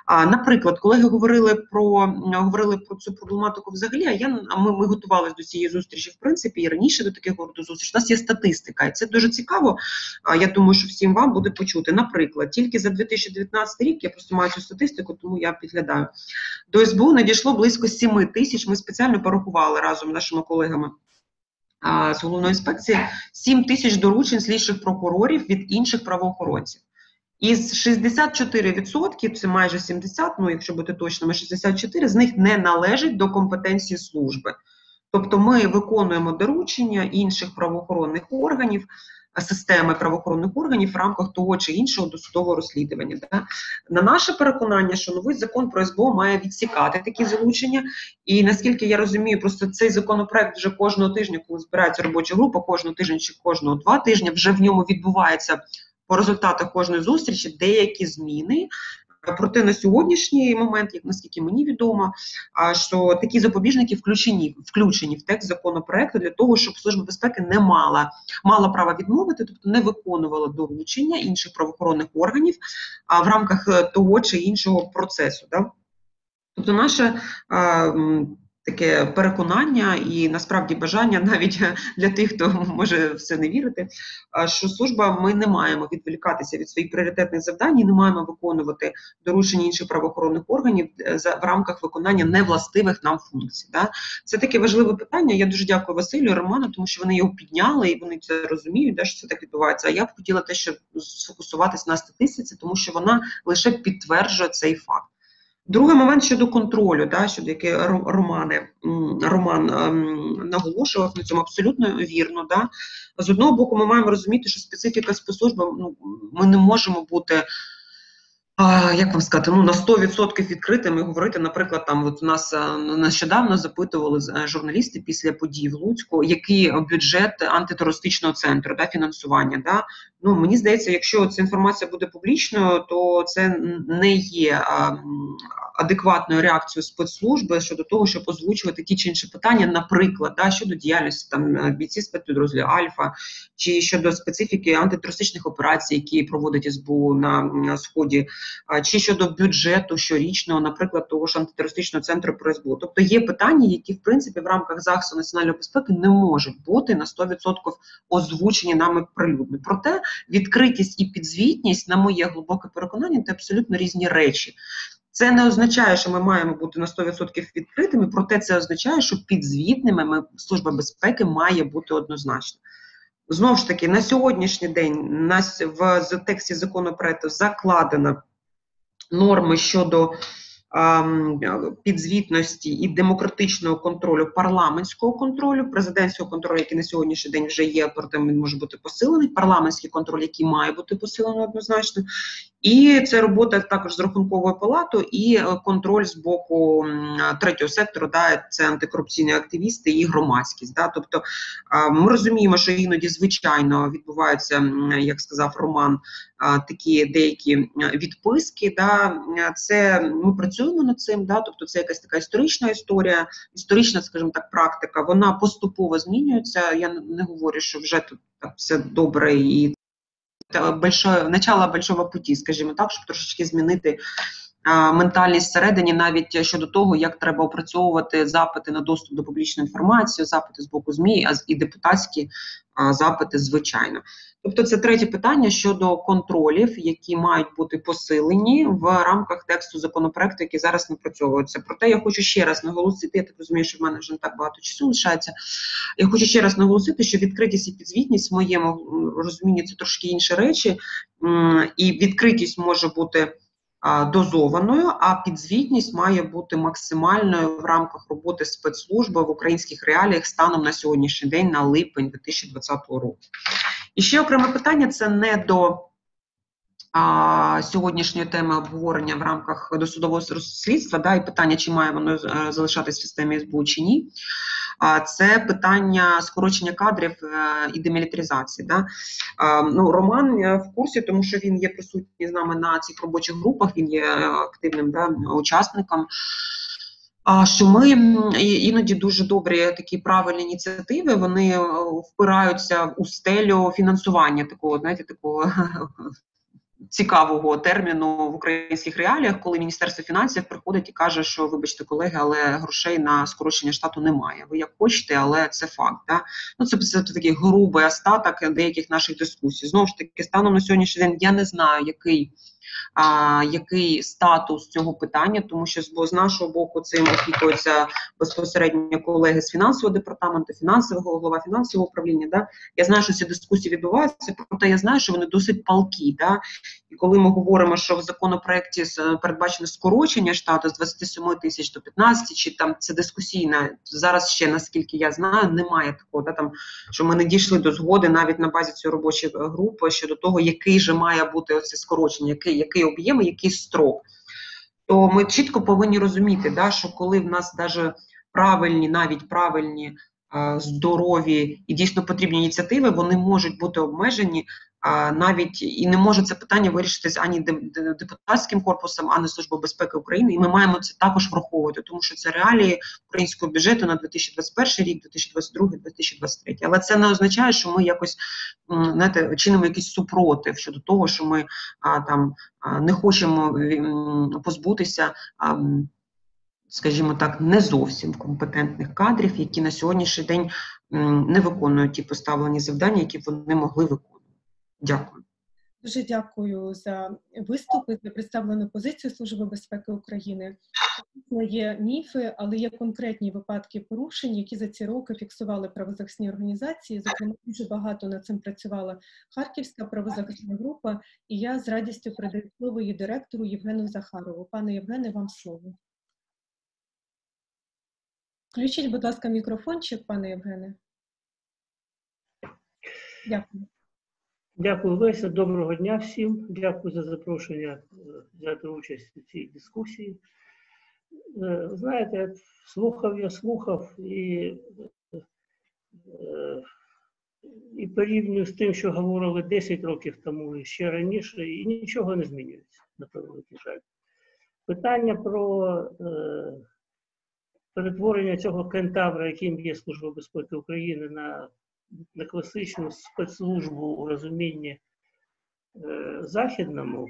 А наприклад, колеги говорили про говорили про цю проблематику взагалі. А я а ми, ми готувалися до цієї зустрічі, в принципі, і раніше до таких роду зустріч. У нас є статистика, і це дуже цікаво. А я думаю, що всім вам буде почути. Наприклад, тільки за 2019 рік я просто маю цю статистику, тому я підглядаю. До СБУ надійшло близько 7 тисяч. Ми спеціально порахували разом з нашими колегами. З головної інспекції 7 тисяч доручень слідчих прокурорів від інших правоохоронців. Із 64%, це майже 70, ну якщо бути точними, 64, з них не належить до компетенції служби. Тобто ми виконуємо доручення інших правоохоронних органів, системи правоохоронних органів в рамках того чи іншого досудового розслідування. Да? На наше переконання, що новий закон про СБО має відсікати такі залучення. І наскільки я розумію, просто цей законопроект вже кожного тижня, коли збирається робоча група, кожного тижня чи кожного два тижні, вже в ньому відбувається по результатах кожної зустрічі деякі зміни. Проте на сьогоднішній момент, як наскільки мені відомо, що такі запобіжники включені включені в текст законопроекту для того, щоб служба безпеки не мала мала права відмовити, тобто не виконувала доручення інших правоохоронних органів в рамках е, того чи іншого процесу. Да? Тобто, наше таке переконання і насправді бажання навіть для тих, хто може в це не вірити. що служба ми не маємо відволікатися від своїх пріоритетних завдань, і не маємо виконувати доручення інших правоохоронних органів е, в рамках виконання невластивих нам функцій. Да? Це таке важливе питання. Я дуже дякую Василю Роману, тому що вони його підняли і вони це розуміють, да, що це так відбувається. А я б хотіла те, що сфокусуватися на статистиці, тому що вона лише підтверджує цей факт. Другий момент щодо контролю, да, щодо який Романи, Роман ем, наголошував на цьому абсолютно вірно. Да. З одного боку, ми маємо розуміти, що специфіка спецслужби ну, ми не можемо бути як вам сказати, ну на 100% відкритими говорити, наприклад, там от у нас е, нещодавно запитували е, журналісти після подій в Луцьку, який бюджет антитерористичного центру да, фінансування. Да? Ну мені здається, якщо ця інформація буде публічною, то це не є а, адекватною реакцією спецслужби щодо того, щоб озвучувати ті чи інші питання, наприклад, да, щодо діяльності там е, бійці спецпідрозділів Альфа, чи щодо специфіки антитерористичних операцій, які проводить СБУ на, на сході чи щодо бюджету щорічного, наприклад, того ж антитерористичного центру про СБУ. Тобто є питання, які в принципі в рамках захисту національної безпеки не можуть бути на 100% озвучені нами прилюдно. Проте відкритість і підзвітність, на моє глибоке переконання, це абсолютно різні речі. Це не означає, що ми маємо бути на 100% відкритими, проте це означає, що підзвітними ми служба безпеки має бути однозначно. Знову ж таки, на сьогоднішній день нас в тексті законопроекту закладено норми щодо підзвітності і демократичного контролю, парламентського контролю, президентського контролю, який на сьогоднішній день вже є, проте він може бути посилений, парламентський контроль, який має бути посилений однозначно, і це робота також з рахунковою палатою і е, контроль з боку третього сектору, да, це антикорупційні активісти і громадськість. Да, Тобто ми розуміємо, що іноді звичайно відбуваються, як сказав Роман, такі деякі відписки. Да, Це ми працюємо над цим, да, тобто це якась така історична історія, історична, скажімо так, практика. Вона поступово змінюється. Я не говорю, що вже тут так все добре і большое, начало большого путі, скажімо так, щоб трошечки змінити ментальність всередині, навіть щодо того, як треба опрацьовувати запити на доступ до публічної інформації, запити з боку ЗМІ, а і депутатські запити, звичайно. Тобто, це третє питання щодо контролів, які мають бути посилені в рамках тексту законопроекту, який зараз напрацьовується. Проте я хочу ще раз наголосити. Я так розумію, що в мене вже не так багато часу лишається. Я хочу ще раз наголосити, що відкритість і підзвітність в моєму розумінні це трошки інші речі, і відкритість може бути дозованою, а підзвітність має бути максимальною в рамках роботи спецслужби в українських реаліях станом на сьогоднішній день на липень 2020 року. І ще окреме питання: це не до а, Сьогоднішньої теми обговорення в рамках досудового розслідства, да, і питання, чи має воно е, залишатись в системі СБУ чи ні. Це питання скорочення кадрів е, і демілітаризації. Да? Ну, Роман е, в курсі, тому що він є присутній з нами на цих робочих групах, він є активним да, учасником. А що ми іноді дуже добрі такі правильні ініціативи, вони впираються у стелю фінансування такого, знаєте, такого цікавого терміну в українських реаліях, коли міністерство фінансів приходить і каже, що вибачте, колеги, але грошей на скорочення штату немає. Ви як хочете, але це факт. Да? Ну це, це такий грубий остаток деяких наших дискусій. Знову ж таки, станом на сьогоднішній день я не знаю, який а, який статус цього питання, тому що з нашого боку цим опікуються безпосередньо колеги з фінансового департаменту, фінансового голова фінансового управління. Да? Я знаю, що ці дискусії відбуваються, проте я знаю, що вони досить палкі. Да? І коли ми говоримо, що в законопроекті передбачено скорочення штату з 27 тисяч до 15, чи там це дискусійна зараз ще наскільки я знаю, немає такого, да, там що ми не дійшли до згоди навіть на базі цієї робочої групи щодо того, який же має бути оце скорочення, який який об'єм, який строк. То ми чітко повинні розуміти, да, що коли в нас навіть правильні, навіть правильні, здорові і дійсно потрібні ініціативи, вони можуть бути обмежені навіть і не може це питання вирішитись ані депутатським корпусом, ані службою безпеки України. І ми маємо це також враховувати, тому що це реалії українського бюджету на 2021 рік, 2022, 2023. Але це не означає, що ми якось знаєте, чинимо якийсь супротив щодо того, що ми там не хочемо позбутися. Скажімо так, не зовсім компетентних кадрів, які на сьогоднішній день не виконують ті поставлені завдання, які вони могли виконувати. Дякую. Дуже дякую за виступи, за представлену позицію Служби безпеки України. Є міфи, але є конкретні випадки порушень, які за ці роки фіксували правозахисні організації. Зокрема, дуже багато над цим працювала Харківська правозахисна група, і я з радістю передаю слово її директору Євгену Захарову. Пане Євгене, вам слово. Включіть, будь ласка, мікрофончик, пане Євгене. Дякую. Дякую, Леся. Доброго дня всім. Дякую за запрошення е, взяти участь у цій дискусії. Е, знаєте, слухав я слухав і е, і порівнюю з тим, що говорили 10 років тому і ще раніше, і нічого не змінюється, на превеликий жаль. Питання про перетворення цього кентавра, яким є Служба безпеки України, на на класичну спецслужбу у розумінні е, західному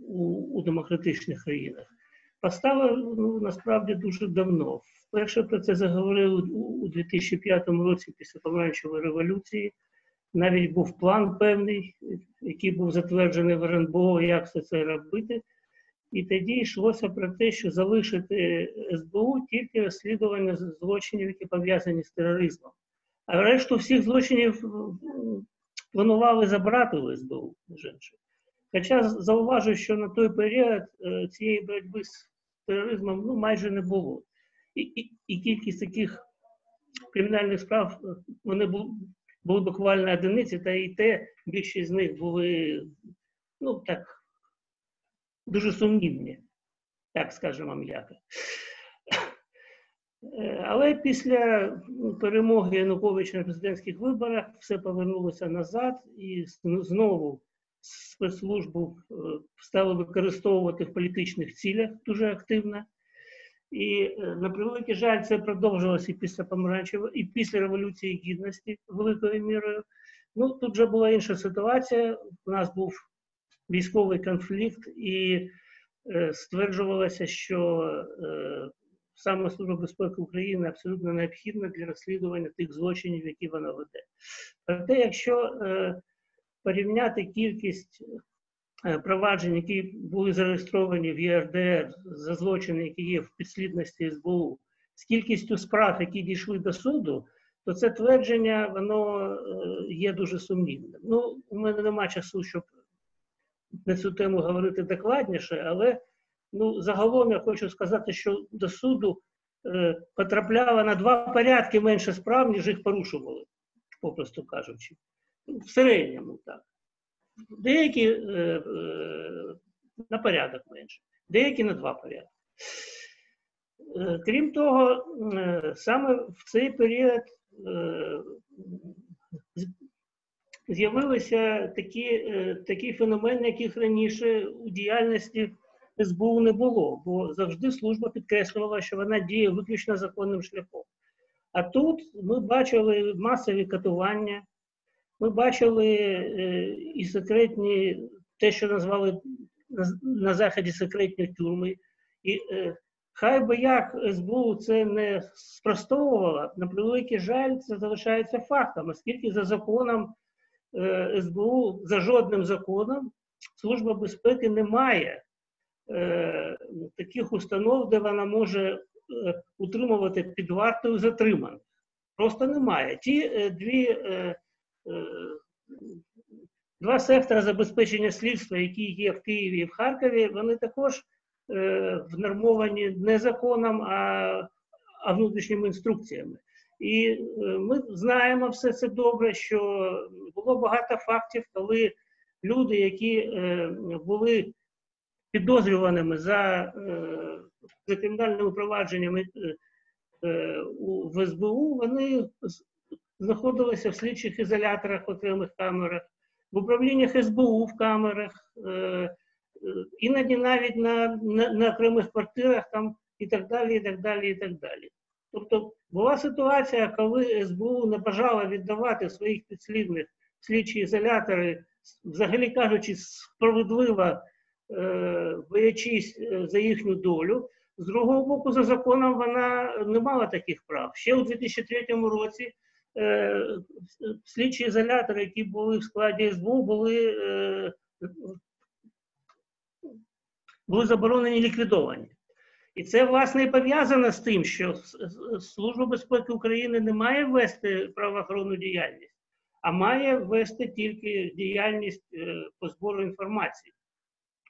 у, у демократичних країнах поставив ну, насправді дуже давно. Вперше про це заговорили у 2005 році після помаранчевої революції. Навіть був план певний, який був затверджений в РНБО, як все це робити. І тоді йшлося про те, що залишити СБУ тільки розслідування злочинів, які пов'язані з тероризмом. А решту всіх злочинів планували забрати в СБУ, між. Хоча зауважу, що на той період е, цієї боротьби з тероризмом ну, майже не було. І і, і кількість таких кримінальних справ е, вони були, були буквально одиниці, та і те більшість з них були ну так дуже сумнівні, так скажемо м'яко. Е, але після ну, перемоги Януковича на президентських виборах все повернулося назад і знову спецслужбу е, стали використовувати в політичних цілях дуже активно. І е, на превеликий жаль, це продовжилося і після помаранчева, і після Революції Гідності великою мірою. Ну тут вже була інша ситуація. У нас був військовий конфлікт, і е, стверджувалося, що саме Служба безпеки України абсолютно необхідна для розслідування тих злочинів, які вона веде. Проте, якщо порівняти кількість проваджень, які були зареєстровані в ЄРДР за злочини, які є в підслідності СБУ, з кількістю справ, які дійшли до суду, то це твердження воно е, є дуже сумнівним. Ну, у мене нема часу, щоб на цю тему говорити докладніше, але ну, загалом я хочу сказати, що до суду е, потрапляло на два порядки менше справ, ніж їх порушували, попросту кажучи. В середньому так. Деякі е, е, на порядок менше, деякі на два порядки. Е, крім того, е, саме в цей період е, з'явилися такі такі феномени, яких раніше у діяльності СБУ не було, бо завжди служба підкреслювала, що вона діє виключно законним шляхом. А тут ми бачили масові катування, ми бачили і секретні, те, що назвали на Заході секретні тюрми. І Хай би як СБУ це не спростовувала, на превеликий жаль, це залишається фактом, оскільки за законом е, СБУ, за жодним законом, Служба безпеки не має е, таких установ, де вона може е, утримувати під вартою затриманих. Просто немає. Ті е, дві, е, е, два сектори забезпечення слідства, які є в Києві і в Харкові, вони також. Е, внормовані не законом, а а внутрішніми інструкціями. І е, ми знаємо все це добре, що було багато фактів, коли люди, які е, були підозрюваними за за кримінальними провадженнями в СБУ, вони знаходилися в слідчих ізоляторах в окремих камерах, в управліннях СБУ в камерах іноді навіть на, на, на окремих квартирах там і так далі, і так далі, і так далі. Тобто була ситуація, коли СБУ не бажала віддавати своїх підслідних слідчі ізолятори, взагалі кажучи, справедливо е, боячись е, за їхню долю. З другого боку, за законом вона не мала таких прав. Ще у 2003 році е, слідчі ізолятори, які були в складі СБУ, були е, були заборонені ліквідовані. І це, власне, і пов'язано з тим, що Служба безпеки України не має вести правоохоронну діяльність, а має вести тільки діяльність е, по збору інформації,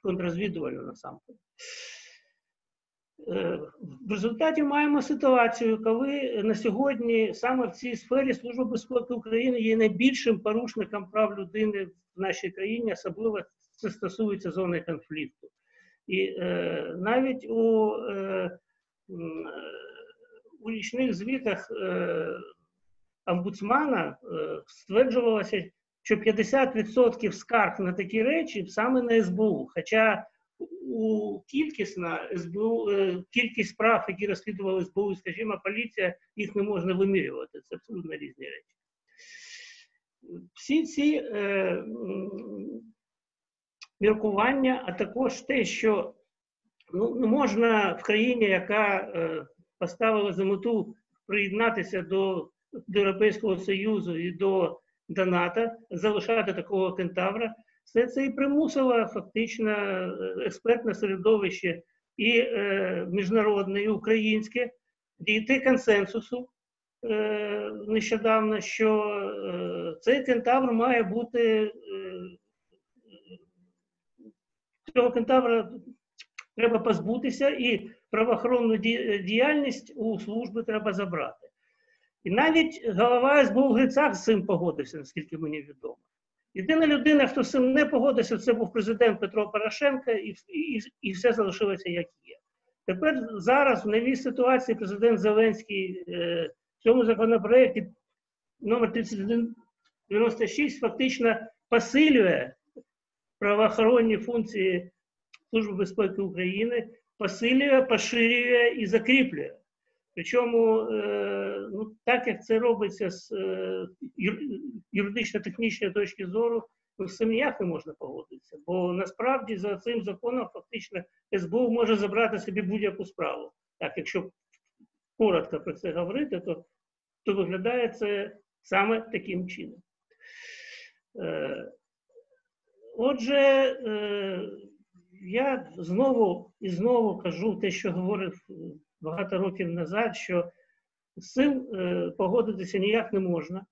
контррозвідувальну насамперед. Е, в результаті маємо ситуацію, коли на сьогодні саме в цій сфері Служба безпеки України є найбільшим порушником прав людини в нашій країні, особливо це стосується зони конфлікту. І е, навіть у е, у річних звітах е, омбудсмана е, стверджувалося, що 50% скарг на такі речі саме на СБУ. Хоча у кількісна СБУ, е, кількість справ, які розслідували СБУ, скажімо, поліція, їх не можна вимірювати. Це абсолютно різні речі. Всі ці е, міркування, а також те, що ну, не можна в країні, яка е, поставила за мету приєднатися до, до Європейського Союзу і до, до НАТО, залишати такого кентавра, все це і примусило фактично е, експертне середовище і е, міжнародне, і українське дійти консенсусу. Е, нещодавно, що е, цей кентавр має бути цього кентавра треба позбутися, і правоохоронну діяльність у служби треба забрати. І навіть голова СБУ Грицак з цим погодився, наскільки мені відомо. Єдина людина, хто з цим не погодився, це був президент Петро Порошенко, і і, і все залишилося як є. Тепер зараз в новій ситуації президент Зеленський е, в цьому законопроекті номер 3196 фактично посилює правоохоронні функції Служби безпеки України посилює, поширює і закріплює. Причому, е, ну, так як це робиться з е, юридично-технічної точки зору, Ну, з цим ніяк не можна погодитися, бо насправді за цим законом фактично СБУ може забрати собі будь-яку справу. Так, якщо коротко про це говорити, то, то виглядає це саме таким чином. Е, Отже, я знову і знову кажу те, що говорив багато років назад, що з цим е, погодитися ніяк не можна.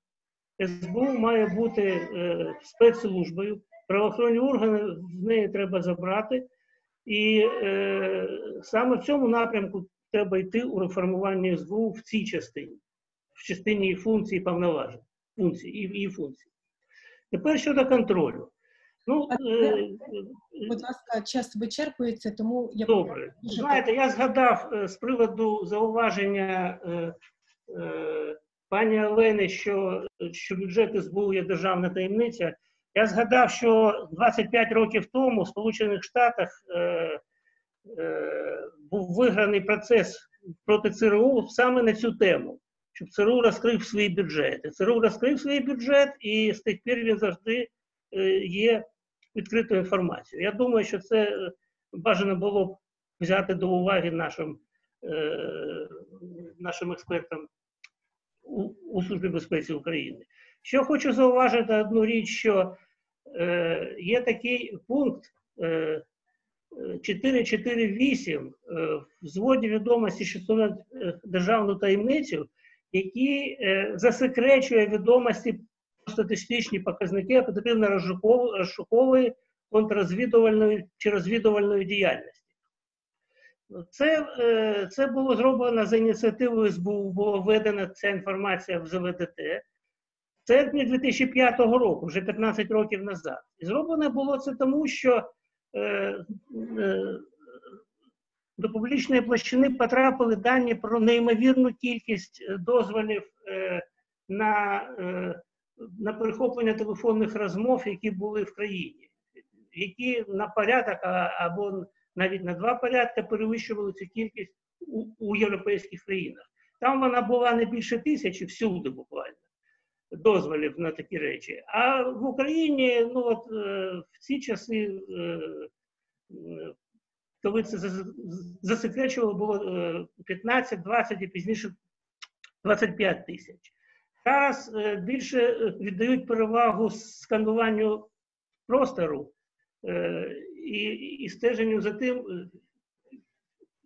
СБУ має бути е, спецслужбою, правоохоронні органи в неї треба забрати, і е, саме в цьому напрямку треба йти у реформуванні СБУ в цій частині, в частині і повноважень, функцій і її функцій. Тепер щодо контролю. Ну, е, Будь ласка, час вичерпується, тому я Добре. Знаєте, я згадав е, з приводу зауваження е, е, пані Олени, що, що бюджет СБУ є державна таємниця. Я згадав, що 25 років тому в Сполучених Штатах е, е, був виграний процес проти ЦРУ саме на цю тему, щоб ЦРУ розкрив свої бюджети. ЦРУ розкрив свій бюджет, і з тих пір він завжди е, є відкритою інформацією. Я думаю, що це е, бажано було б взяти до уваги нашим, е, нашим експертам у, у Службі безпеці України. Що хочу зауважити одну річ, що е, є такий пункт е, 448 е, в зводі відомості, що становить е, державну таємницю, е, засекречує відомості статистичні показники оперативно-розшукової, контррозвідувальної чи розвідувальної діяльності. Це, е, це було зроблено за ініціативою СБУ, була введена ця інформація в ЗВДТ в серпні 2005 року, вже 15 років назад. І зроблено було це тому, що е, е, до публічної площини потрапили дані про неймовірну кількість дозволів на, на перехоплення телефонних розмов, які були в країні, які на порядок або навіть на два порядки перевищували цю кількість у, у європейських країнах. Там вона була не більше тисячі всюди буквально дозволів на такі речі. А в Україні, ну от е, в ці часи, е, е, коли це засекречувало, було е, 15, 20 і пізніше 25 тисяч. Зараз е, більше е, віддають перевагу скануванню простору е, і, і стеженню за тим,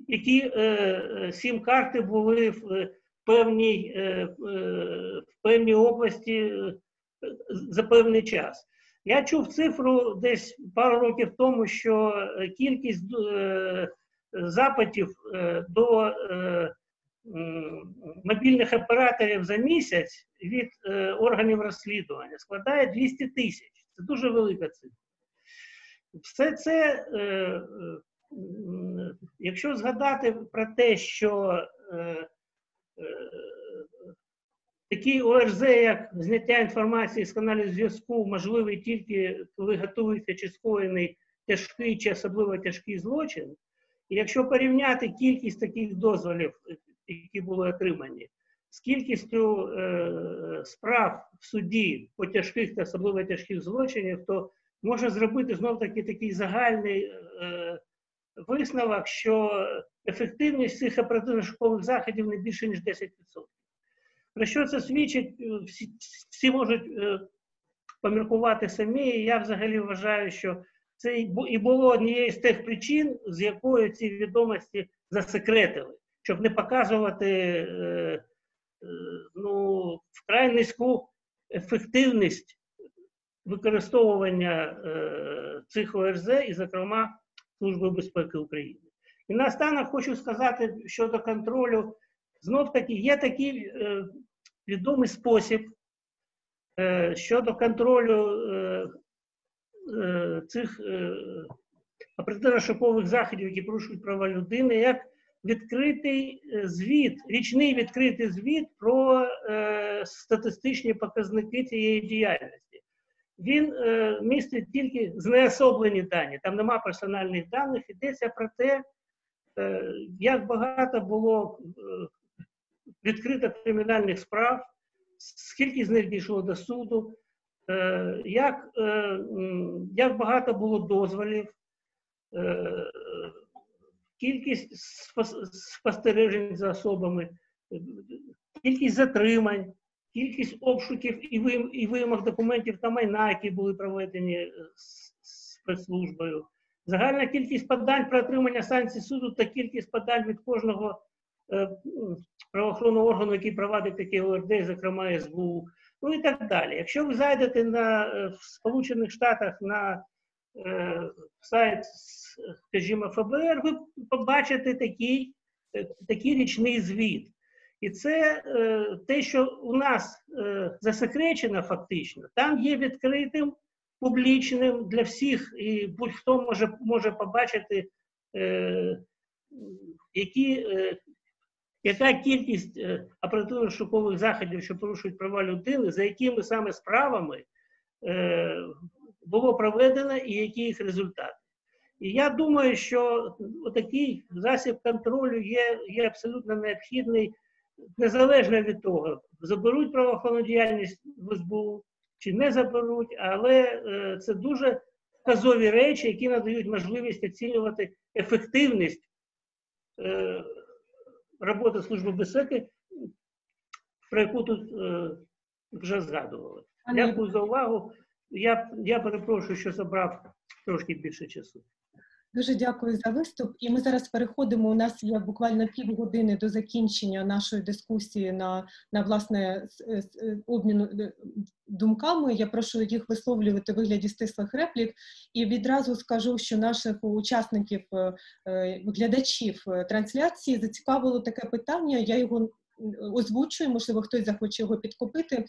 які е, сім-карти були в певній, в певній області за певний час. Я чув цифру десь пару років тому, що кількість запитів до мобільних операторів за місяць від е, органів розслідування складає 200 тисяч. Це дуже велика цифра. Все це, е, е, якщо згадати про те, що такий ОРЗ, як зняття інформації з каналів зв'язку, можливий тільки коли готується чи скоєний тяжкий чи особливо тяжкий злочин. І якщо порівняти кількість таких дозволів, які були отримані, з кількістю е, справ в суді по тяжких та особливо тяжких злочинів, то можна зробити знов таки такий загальний е, висновок, що ефективність цих оперативно-шукових заходів не більше ніж 10%. Про що це свідчить? Е, Всі, всі можуть поміркувати самі. І я взагалі вважаю, що це і було однією з тих причин, з якою ці відомості засекретили, щоб не показувати е, е, ну, вкрай низьку ефективність використовування е, цих ОРЗ і, зокрема, Служби безпеки України. І наостанок хочу сказати щодо контролю. Знов таки є такий відомий спосіб щодо контролю цих е, оперативно-шокових заходів, які порушують права людини, як відкритий е, звіт, річний відкритий звіт про е, статистичні показники цієї діяльності. Він е, містить тільки знеособлені дані, там нема персональних даних, йдеться про те, е, як багато було е, відкрито кримінальних справ, скільки з них дійшло до суду, е, як, як багато було дозволів, кількість спостережень за особами, е, кількість затримань, кількість обшуків і вимог документів та майна, які були проведені е, спецслужбою, загальна кількість подань про отримання санкцій суду та кількість подань від кожного е, правоохоронного органу, який провадить такі ОРД, зокрема СБУ, ну і так далі. Якщо ви зайдете на в Сполучених Штатах на е, сайт, скажімо, ФБР, ви побачите такий, е, такий річний звіт. І це е, те, що у нас е, засекречено фактично, там є відкритим, публічним для всіх, і будь-хто може, може побачити, е, які, е, яка кількість е, оперативно-шукових заходів, що порушують права людини, за якими саме справами е, було проведено і які їх результати. І я думаю, що такий засіб контролю є, є абсолютно необхідний, незалежно від того, заберуть правоохоронну діяльність в СБУ чи не заберуть, але е, це дуже казові речі, які надають можливість оцінювати ефективність е, роботи Служби безпеки, про яку тут е, вже згадували. Дякую за увагу. Я, я перепрошую, що забрав трошки більше часу. Дуже дякую за виступ. І ми зараз переходимо. У нас є буквально півгодини до закінчення нашої дискусії на, на власне обміну е, думками. Я прошу їх висловлювати у вигляді стислих реплік. І відразу скажу, що наших учасників, е, е, глядачів трансляції зацікавило таке питання. Я його озвучую, можливо, хтось захоче його підкопити.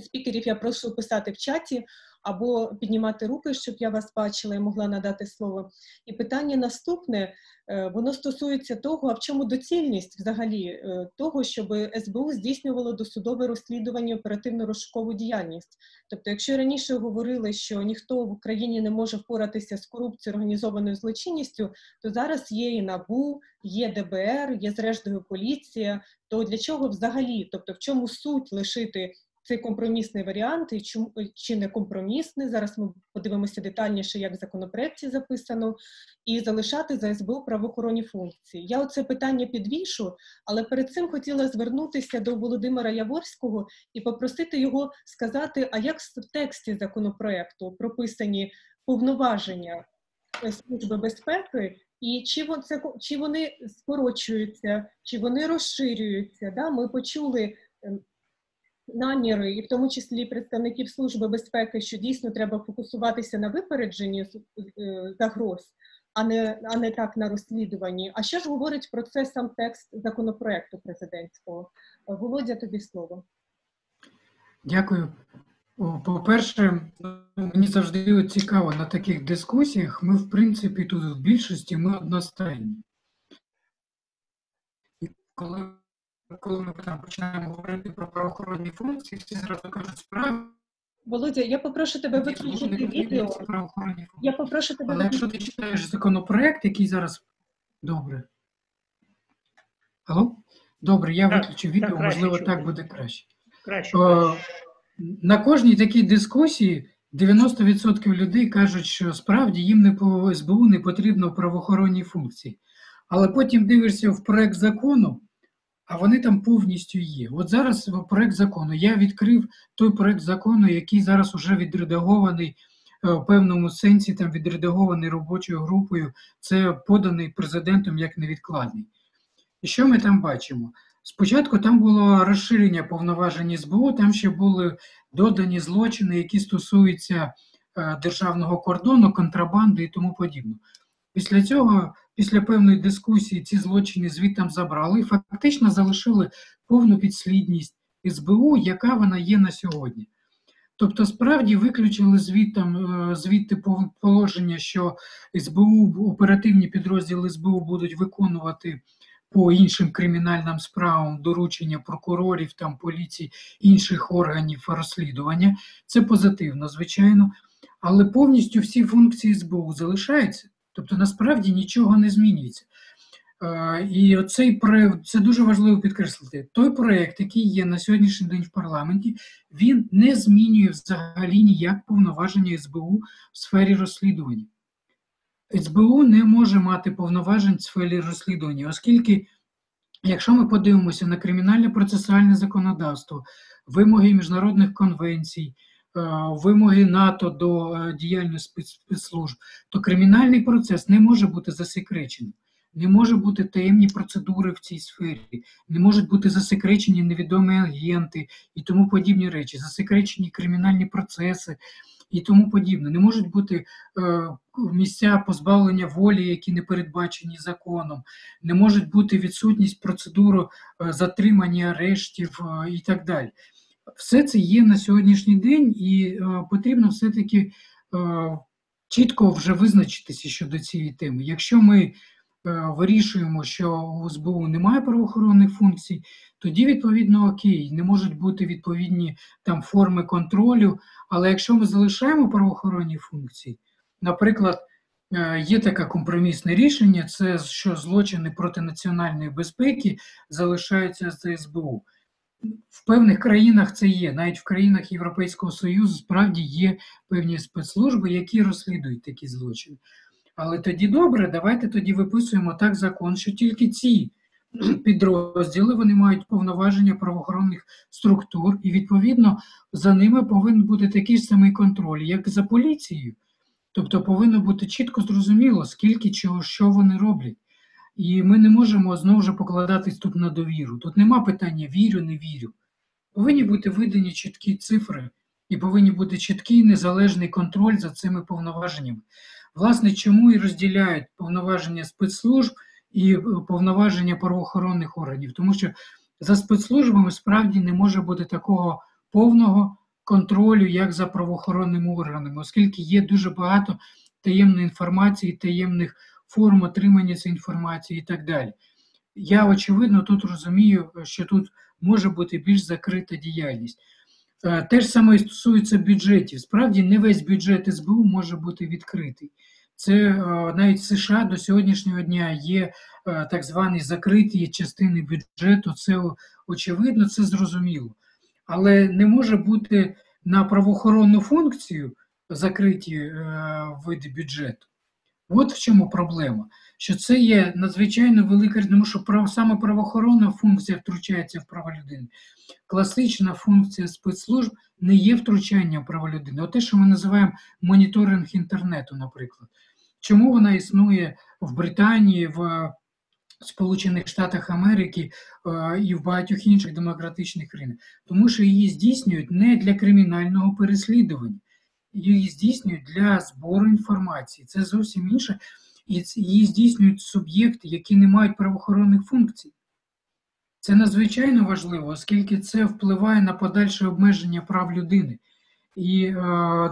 Спікерів я прошу писати в чаті або піднімати руки, щоб я вас бачила і могла надати слово. І питання наступне, е, воно стосується того, а в чому доцільність взагалі е, того, щоб СБУ здійснювало досудове розслідування оперативно-розшукову діяльність. Тобто, якщо раніше говорили, що ніхто в Україні не може впоратися з корупцією організованою злочинністю, то зараз є і НАБУ, є ДБР, є зрештою поліція. То для чого взагалі? Тобто, в чому суть лишити цей компромісний варіант, і чому чи не компромісний. Зараз ми подивимося детальніше, як в законопроекті записано, і залишати за СБУ правоохоронні функції. Я оце питання підвішу, але перед цим хотіла звернутися до Володимира Яворського і попросити його сказати, а як в тексті законопроекту прописані повноваження Служби безпеки. І чи це чи вони скорочуються, чи вони розширюються? Да? Ми почули ем, наміри, і в тому числі представників Служби безпеки, що дійсно треба фокусуватися на випередженні е, загроз, а не, а не так на розслідуванні. А що ж говорить про це сам текст законопроекту президентського? Володя, тобі слово. Дякую. По-перше, мені завжди цікаво на таких дискусіях. Ми, в принципі, тут в більшості ми одностайні. Коли, коли ми там починаємо говорити про правоохоронні функції, всі зразу кажуть справи. Володя, я попрошу тебе виключити відео. правоохоронні функції. Я попрошу тебе Але якщо ти читаєш законопроект, який зараз добре. Алло? Добре, я Так, виключу так, відео, краще можливо, чути. так буде краще. Краще. О. На кожній такій дискусії 90% людей кажуть, що справді їм не по СБУ не потрібно правоохоронні функції. Але потім дивишся в проект закону, а вони там повністю є. От зараз проект закону я відкрив той проект закону, який зараз уже відредагований е, в певному сенсі, там відредагований робочою групою. Це поданий президентом як невідкладний. І що ми там бачимо? Спочатку там було розширення повноважень СБУ, там ще були додані злочини, які стосуються е, державного кордону, контрабанди і тому подібне. Після цього, після певної дискусії, ці злочини звідтам забрали і фактично залишили повну підслідність СБУ, яка вона є на сьогодні. Тобто, справді виключили звідтам, е, звідти положення, що СБУ, оперативні підрозділи СБУ будуть виконувати по іншим кримінальним справам доручення прокурорів, там поліції, інших органів розслідування. Це позитивно, звичайно, але повністю всі функції СБУ залишаються. Тобто насправді нічого не змінюється. І оцей проект це дуже важливо підкреслити. Той проект, який є на сьогоднішній день в парламенті, він не змінює взагалі ніяк повноваження СБУ в сфері розслідування. СБУ не може мати повноважень в сфері розслідування, оскільки, якщо ми подивимося на кримінальне процесуальне законодавство, вимоги міжнародних конвенцій, вимоги НАТО до діяльності спецслужб, то кримінальний процес не може бути засекречений не може бути таємні процедури в цій сфері, не можуть бути засекречені невідомі агенти і тому подібні речі, засекречені кримінальні процеси і тому подібне. Не можуть бути е, місця позбавлення волі, які не передбачені законом, не можуть бути відсутність процедури е, затримання арештів е, і так далі. Все це є на сьогоднішній день, і е, потрібно все-таки е, чітко вже визначитися щодо цієї теми. Якщо ми Е, вирішуємо, що у СБУ немає правоохоронних функцій, тоді відповідно окей, не можуть бути відповідні там форми контролю. Але якщо ми залишаємо правоохоронні функції, наприклад, є таке компромісне рішення, це що злочини проти національної безпеки залишаються з СБУ. В певних країнах це є, навіть в країнах Європейського Союзу справді є певні спецслужби, які розслідують такі злочини. Але тоді добре, давайте тоді виписуємо так закон, що тільки ці підрозділи вони мають повноваження правоохоронних структур, і відповідно за ними повинен бути такий ж самий контроль, як за поліцією. Тобто повинно бути чітко зрозуміло, скільки чого, що вони роблять. І ми не можемо знову ж покладатись тут на довіру. Тут нема питання вірю, не вірю. Повинні бути видані чіткі цифри, і повинні бути чіткий незалежний контроль за цими повноваженнями. Власне, чому і розділяють повноваження спецслужб і е, повноваження правоохоронних органів, тому що за спецслужбами справді не може бути такого повного контролю, як за правоохоронними органами, оскільки є дуже багато таємної інформації, таємних форм отримання цієї інформації і так далі. Я очевидно тут розумію, що тут може бути більш закрита діяльність. Е, те ж саме і стосується бюджетів. Справді, не весь бюджет СБУ може бути відкритий. Це е, навіть США до сьогоднішнього дня є е, так звані закриті частини бюджету. Це очевидно, це зрозуміло. Але не може бути на правоохоронну функцію закриті види бюджету. От в чому проблема. Що це є надзвичайно велика, тому що саме правоохоронна функція втручається в права людини класична функція спецслужб не є втручанням права людини. От те, що ми називаємо моніторинг інтернету, наприклад. Чому вона існує в Британії, в Сполучених Штатах Америки е, і в багатьох інших демократичних країнах? Тому що її здійснюють не для кримінального переслідування, її здійснюють для збору інформації. Це зовсім інше. І її здійснюють суб'єкти, які не мають правоохоронних функцій. Це надзвичайно важливо, оскільки це впливає на подальше обмеження прав людини. І, е,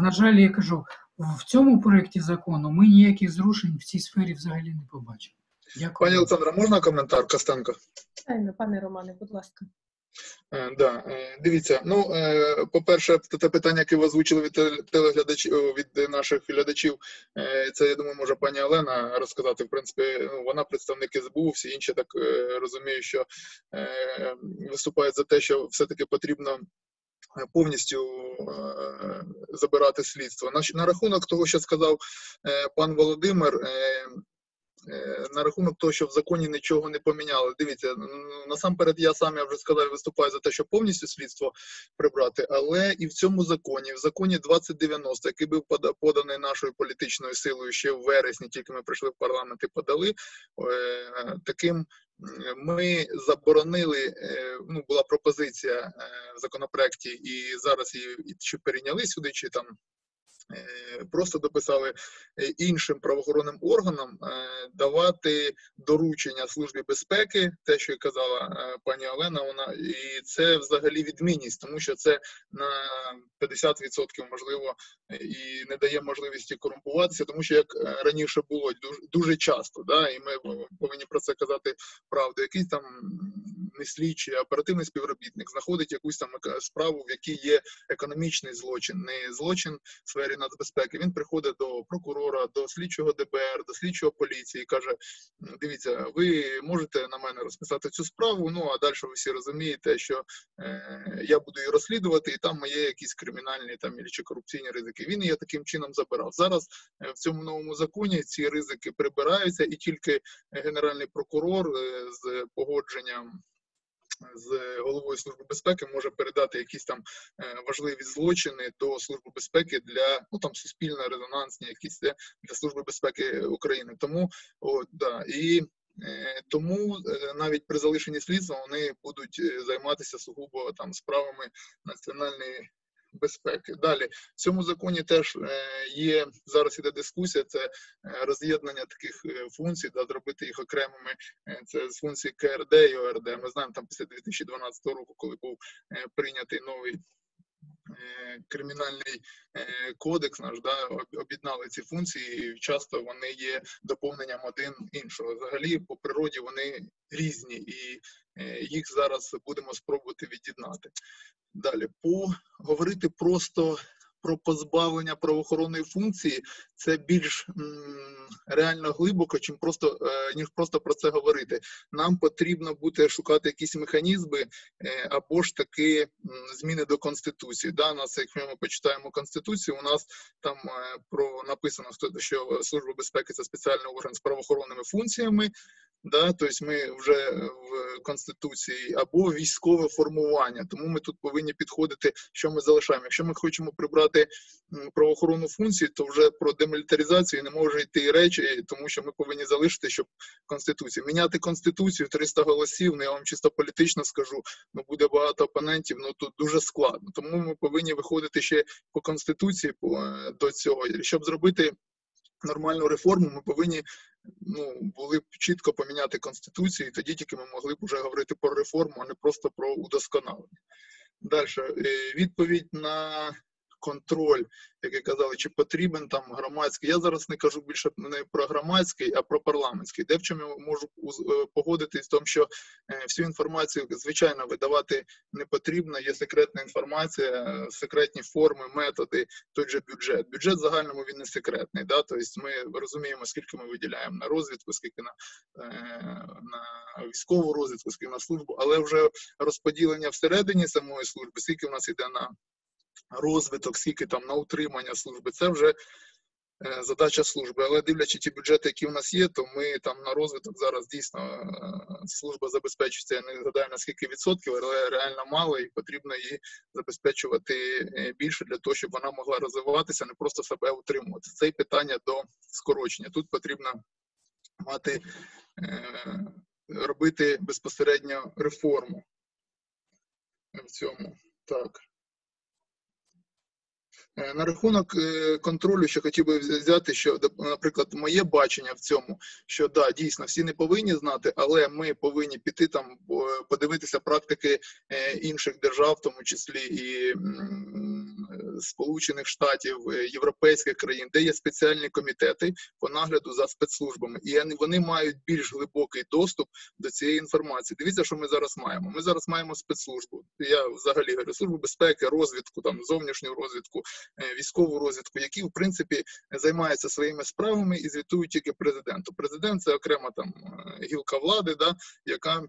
на жаль, я кажу, в цьому проєкті закону ми ніяких зрушень в цій сфері взагалі не побачимо. Дякую. Пані Олександра, можна коментар Костенко? Пане Романе, будь ласка. Е, да, е, Дивіться, ну, е, по-перше, те питання, яке ви озвучили від телеглядачів від наших глядачів, це я думаю, може пані Олена розказати. В принципі, ну, вона представник СБУ, всі інші так розумію, що виступають за те, що все-таки потрібно. Повністю забирати слідство. На, рахунок того, що сказав пан Володимир, на рахунок того, що в законі нічого не поміняли. Дивіться, насамперед, я сам я вже сказав, виступаю за те, щоб повністю слідство прибрати, але і в цьому законі, в законі 2090, який був поданий нашою політичною силою ще в вересні, тільки ми прийшли в парламент і подали е, таким. Ми заборонили, е, ну була пропозиція в законопроекті, і зараз її чи перейняли сюди, чи там Е, просто дописали е, іншим правоохоронним органам е, давати доручення службі безпеки, те, що і казала пані Олена, вона і це взагалі відмінність, тому що це на 50% можливо і не дає можливості корумпуватися, тому що як раніше було дуже дуже часто, да, і ми повинні про це казати правду. Якийсь там не слідчий, а оперативний співробітник знаходить якусь там справу, в якій є економічний злочин, не злочин в сфері нацбезпеки. Він приходить до прокурора, до слідчого ДБР, до слідчого поліції і каже: дивіться, ви можете на мене розписати цю справу. Ну а далі ви всі розумієте, що е, я буду її розслідувати, і там є якісь кримінальні там чи корупційні ризики. Він її таким чином забирав. Зараз е, в цьому новому законі ці ризики прибираються, і тільки генеральний прокурор е, з погодженням. З головою служби безпеки може передати якісь там е, важливі злочини до служби безпеки для ну там суспільно резонансні, якісь для служби безпеки України. Тому о, да і е, тому навіть при залишенні слідства вони будуть займатися сугубо там справами національної безпеки. Далі в цьому законі теж е, є зараз. Іде дискусія. Це е, роз'єднання таких е, функцій, да зробити їх окремими. Це з функції КРД і ОРД. Ми знаємо там після 2012 року, коли був прийнятий новий. Кримінальний кодекс наш да об'єднали ці функції, і часто вони є доповненням один іншого. Взагалі, по природі вони різні, і їх зараз будемо спробувати від'єднати. Далі поговорити просто про позбавлення правоохоронної функції це більш м, реально глибоко, чим просто е, ніж просто про це говорити. Нам потрібно буде шукати якісь механізми е, або ж таки зміни до конституції. Да, нас, як ми почитаємо конституцію, у нас там е, про написано що служба безпеки це спеціальний орган з правоохоронними функціями да, тобто ми вже в конституції або військове формування. Тому ми тут повинні підходити, що ми залишаємо. Якщо ми хочемо прибрати правоохоронну функцію, то вже про демілітаризацію не може йти і речі, тому що ми повинні залишити, щоб конституцію міняти конституцію 300 голосів. Не я вам чисто політично скажу. Ну буде багато опонентів. Ну тут дуже складно. Тому ми повинні виходити ще по конституції по е, до цього, щоб зробити нормальну реформу, ми повинні ну, були б чітко поміняти конституцію, і тоді тільки ми могли б вже говорити про реформу, а не просто про удосконалення. Далі е, відповідь на контроль, як казали, чи потрібен там громадський. Я зараз не кажу більше не про громадський, а про парламентський, де в чому я можу е, погодитись з тому, що е, всю інформацію звичайно видавати не потрібно. Є секретна інформація, секретні форми, методи, той же бюджет. Бюджет в загальному він не секретний. Да? Тобто ми розуміємо, скільки ми виділяємо на розвідку, скільки на, е, на військову розвідку, скільки на службу, але вже розподілення всередині самої служби, скільки в нас йде на розвиток, скільки там на утримання служби, це вже е, задача служби. Але дивлячись ті бюджети, які в нас є, то ми там на розвиток зараз дійсно е, служба забезпечується, я не згадаю на скільки відсотків, але реально мало, і потрібно її забезпечувати е, більше для того, щоб вона могла розвиватися, не просто себе утримувати. Це питання до скорочення. Тут потрібно мати робити безпосередньо реформу в цьому. Так. Е, на рахунок е, контролю, що хотів би взяти, що наприклад, моє бачення в цьому, що да, дійсно всі не повинні знати, але ми повинні піти там подивитися практики е, інших держав, в тому числі і Сполучених Штатів, європейських країн, де є спеціальні комітети по нагляду за спецслужбами, і вони мають більш глибокий доступ до цієї інформації. Дивіться, що ми зараз маємо. Ми зараз маємо спецслужбу. Я взагалі говорю службу безпеки, розвідку, там зовнішню розвідку. Е, військову розвідку, які в принципі займаються своїми справами і звітують тільки президенту. Президент це окрема там е, гілка влади, да, яка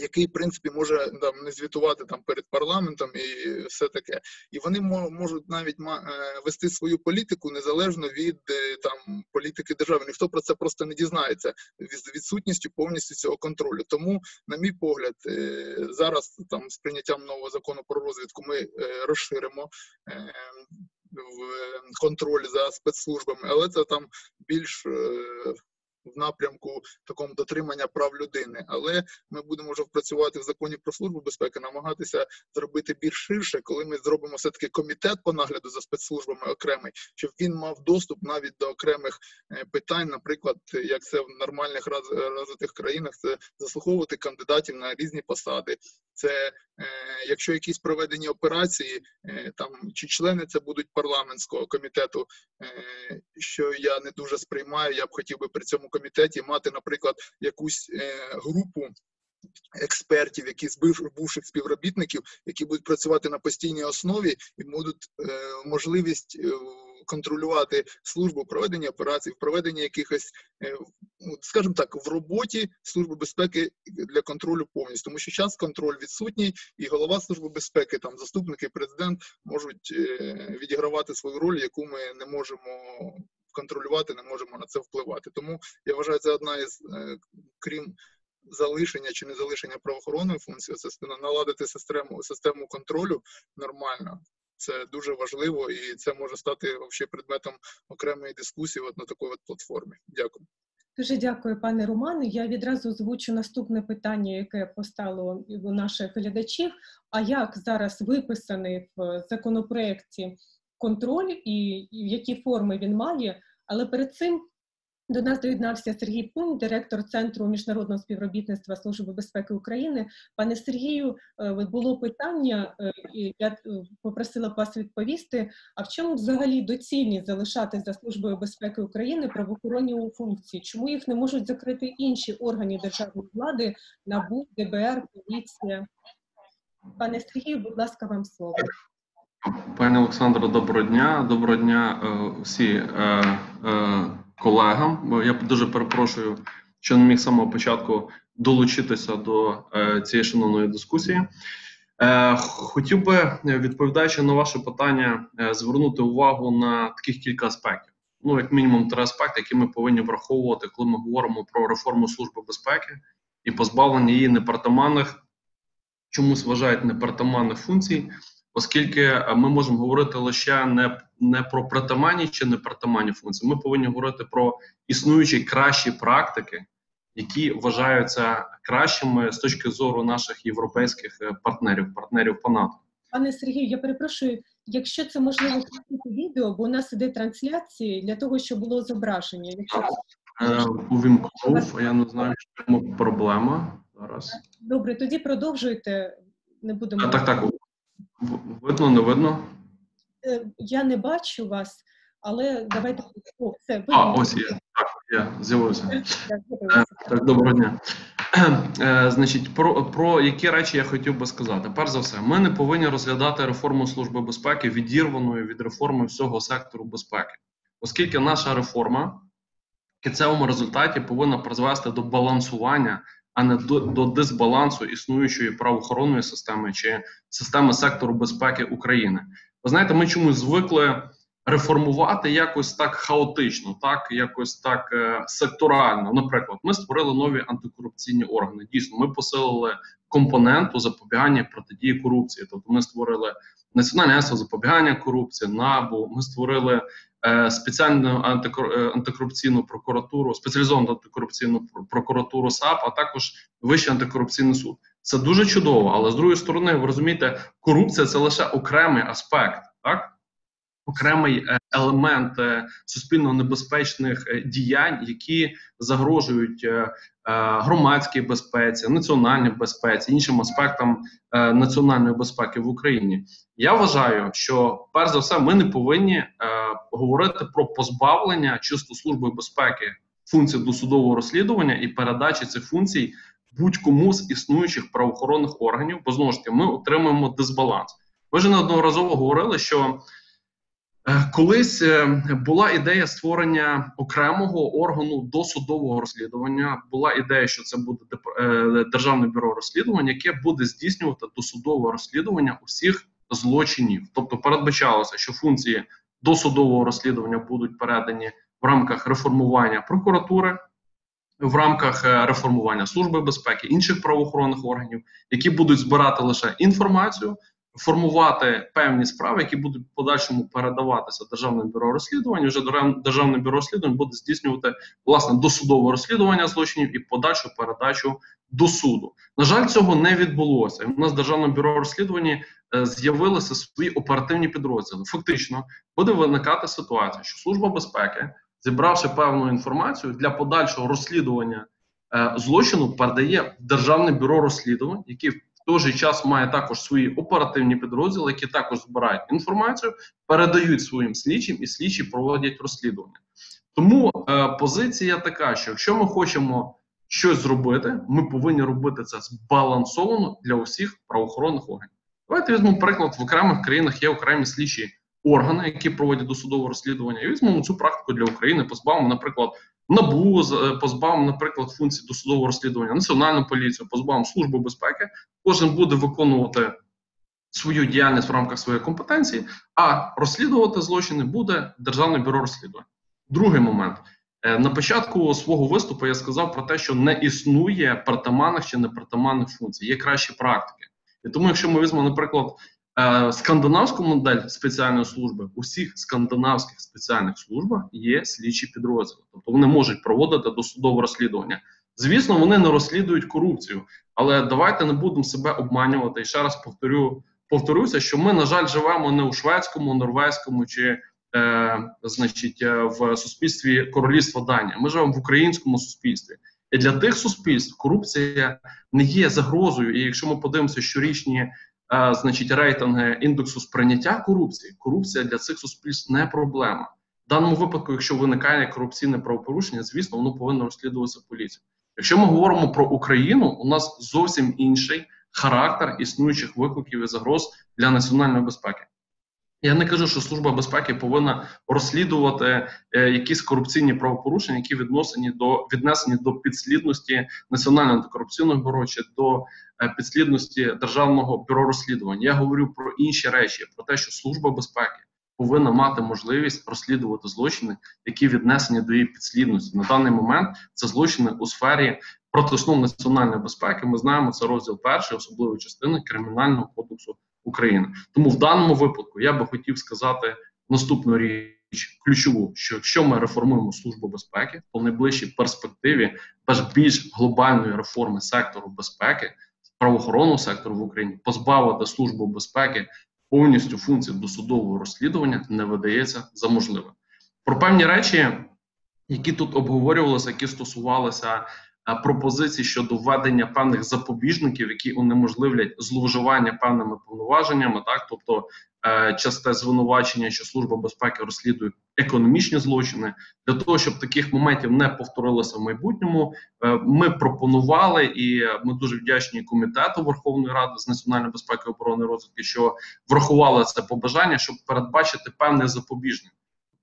який, в принципі, може там не звітувати там перед парламентом і все таке, і вони можуть навіть е, вести свою політику незалежно від там політики держави. Ніхто про це просто не дізнається з відсутністю повністю цього контролю. Тому, на мій погляд, зараз там з прийняттям нового закону про розвідку ми розширимо в контроль за спецслужбами, але це там більш е, в напрямку такому дотримання прав людини. Але ми будемо вже працювати в законі про службу безпеки, намагатися зробити більш ширше, коли ми зробимо все таки комітет по нагляду за спецслужбами окремий, щоб він мав доступ навіть до окремих е, питань, наприклад, як це в нормальних розвитих країнах, це заслуховувати кандидатів на різні посади. Це е, якщо якісь проведені операції, е, там чи члени це будуть парламентського комітету, що я не дуже сприймаю, я б хотів би при цьому комітеті мати, наприклад, якусь групу експертів, які з бувших співробітників, які будуть працювати на постійній основі і будуть е, можливість е, контролювати службу проведення операцій, проведення якихось, е, ну, скажімо так, в роботі служби безпеки для контролю повністю, тому що час контроль відсутній, і голова служби безпеки, там заступники, президент можуть е, відігравати свою роль, яку ми не можемо контролювати, не можемо на це впливати. Тому я вважаю, це одна із е, крім залишення чи не залишення правоохоронної функції, це наладити систему систему контролю нормально. Це дуже важливо, і це може стати вообще предметом окремої дискусії от на такій от платформі. Дякую. Дуже дякую, пане Романе. Я відразу озвучу наступне питання, яке постало у наших глядачів. А як зараз виписаний в законопроекті контроль і в які форми він має? Але перед цим до нас доєднався Сергій Пунь, директор Центру міжнародного співробітництва Служби безпеки України. Пане Сергію, е, було питання, е, і я е, попросила вас відповісти. А в чому взагалі доцільність залишати за службою безпеки України правоохоронні функції? Чому їх не можуть закрити інші органи державної влади, НАБУ, ДБР, поліція? Пане Сергію, будь ласка, вам слово. Пане Олександро, доброго дня. Доброго дня всі. Колегам. Я дуже перепрошую, що не міг з самого початку долучитися до е, цієї шановної дискусії. Е, хотів би, відповідаючи на ваше питання, е, звернути увагу на таких кілька аспектів. Ну, як мінімум, три аспекти, які ми повинні враховувати, коли ми говоримо про реформу служби безпеки і позбавлення її непартаманних, чомусь вважають непартаманних функцій оскільки е, ми можемо говорити лише не не про притаманні чи не притаманні функції. Ми повинні говорити про існуючі кращі практики, які вважаються кращими з точки зору наших європейських е, партнерів, партнерів по НАТО. Пане Сергію, я перепрошую, якщо це можливо включити відео, бо у нас іде трансляції для того, щоб було зображення. Е, увімкнув, я не знаю, що чому проблема зараз. Добре, тоді продовжуйте. Не будемо так, так. Видно, не видно? Е, я не бачу вас, але давайте О, все, видно. А, ось є. Так, я з'явився. Так, доброго дня. Е, значить, про про які речі я хотів би сказати. Перш за все, ми не повинні розглядати реформу служби безпеки відірваною від реформи всього сектору безпеки, оскільки наша реформа в кінцевому результаті повинна призвести до балансування а не до, до дисбалансу існуючої правоохоронної системи чи системи сектору безпеки України. Ви знаєте, ми чомусь звикли реформувати якось так хаотично, так якось так е, секторально. Наприклад, ми створили нові антикорупційні органи. Дійсно, ми посилили компоненту запобігання протидії корупції. Тобто, ми створили національне запобігання корупції, набу. Ми створили спеціальну е, антикорупційну прокуратуру, спеціалізовану антикорупційну прокуратуру САП, а також Вищий антикорупційний суд. Це дуже чудово, але з другої сторони, ви розумієте, корупція це лише окремий аспект, так окремий е, елемент суспільно небезпечних діянь, які загрожують громадській безпеці, національній безпеці, іншим аспектам національної безпеки в Україні. Я вважаю, що перш за все ми не повинні е, говорити про позбавлення чисто служби безпеки функцій досудового розслідування і передачі цих функцій будь-кому з існуючих правоохоронних органів, бо знову ж таки ми отримуємо дисбаланс. Ви вже неодноразово говорили, що е, колись е, була ідея створення окремого органу досудового розслідування. Була ідея, що це буде е, державне бюро розслідування, яке буде здійснювати досудове розслідування усіх злочинів. Тобто передбачалося, що функції досудового розслідування будуть передані в рамках реформування прокуратури, в рамках е, реформування служби безпеки інших правоохоронних органів, які будуть збирати лише інформацію. Формувати певні справи, які будуть в подальшому передаватися державним бюро розслідувань. Вже державне бюро розслідувань буде здійснювати власне досудове розслідування злочинів і подальшу передачу до суду. На жаль, цього не відбулося. У нас державне бюро розслідування Е, з'явилися свої оперативні підрозділи. Фактично буде виникати ситуація, що служба безпеки, зібравши певну інформацію для подальшого розслідування е, злочину, передає державне бюро розслідувань, яке в той же час має також свої оперативні підрозділи, які також збирають інформацію, передають своїм слідчим, і слідчі проводять розслідування. Тому е, позиція така, що якщо ми хочемо щось зробити, ми повинні робити це збалансовано для усіх правоохоронних органів. Давайте візьмемо приклад в окремих країнах є окремі слідчі органи, які проводять досудове розслідування. І візьмемо цю практику для України, позбавимо, наприклад, НАБУ, е, позбавимо, наприклад, функції досудового розслідування, національну поліцію, позбавимо службу безпеки. Кожен буде виконувати свою діяльність в рамках своєї компетенції, а розслідувати злочини буде Державне бюро розслідувань. Другий момент. Е, на початку свого виступу я сказав про те, що не існує притаманних чи непритаманних функцій, є кращі практики. І тому, якщо ми візьмемо, наприклад, скандинавську модель спеціальної служби, у всіх скандинавських спеціальних службах є слідчі підрозділи, тобто вони можуть проводити досудове розслідування. Звісно, вони не розслідують корупцію, але давайте не будемо себе обманювати. І ще раз повторю, повторюся, що ми, на жаль, живемо не у шведському, норвезькому чи е, значить, е, в суспільстві королівства Данія. Ми живемо в українському суспільстві. І для тих суспільств корупція не є загрозою. І якщо ми подивимося щорічні значить, рейтинги індексу сприйняття корупції, корупція для цих суспільств не проблема. В даному випадку, якщо виникає корупційне правопорушення, звісно, воно повинно розслідуватися поліцією. Якщо ми говоримо про Україну, у нас зовсім інший характер існуючих викликів і загроз для національної безпеки. Я не кажу, що служба безпеки повинна розслідувати е, якісь корупційні правопорушення, які відносені до віднесені до підслідності національного антикорупційного бюро чи до підслідності державного бюро розслідувань. Я говорю про інші речі: про те, що служба безпеки повинна мати можливість розслідувати злочини, які віднесені до її підслідності. На даний момент це злочини у сфері проти національної безпеки. Ми знаємо це розділ перший, особливої частини кримінального кодексу України. Тому в даному випадку я би хотів сказати наступну річ, ключову, що якщо ми реформуємо службу безпеки, то в найближчій перспективі без більш глобальної реформи сектору безпеки, правоохоронного сектору в Україні, позбавити службу безпеки повністю функцій досудового розслідування не видається за можливе. Про певні речі, які тут обговорювалися, які стосувалися пропозицій щодо введення певних запобіжників, які унеможливлять зловживання певними повноваженнями, так тобто е, часте звинувачення, що служба безпеки розслідує економічні злочини, для того, щоб таких моментів не повторилося в майбутньому. Е, ми пропонували, і ми дуже вдячні комітету Верховної Ради з національної безпеки оборони розвитки, що врахували це побажання, щоб передбачити певний запобіжник.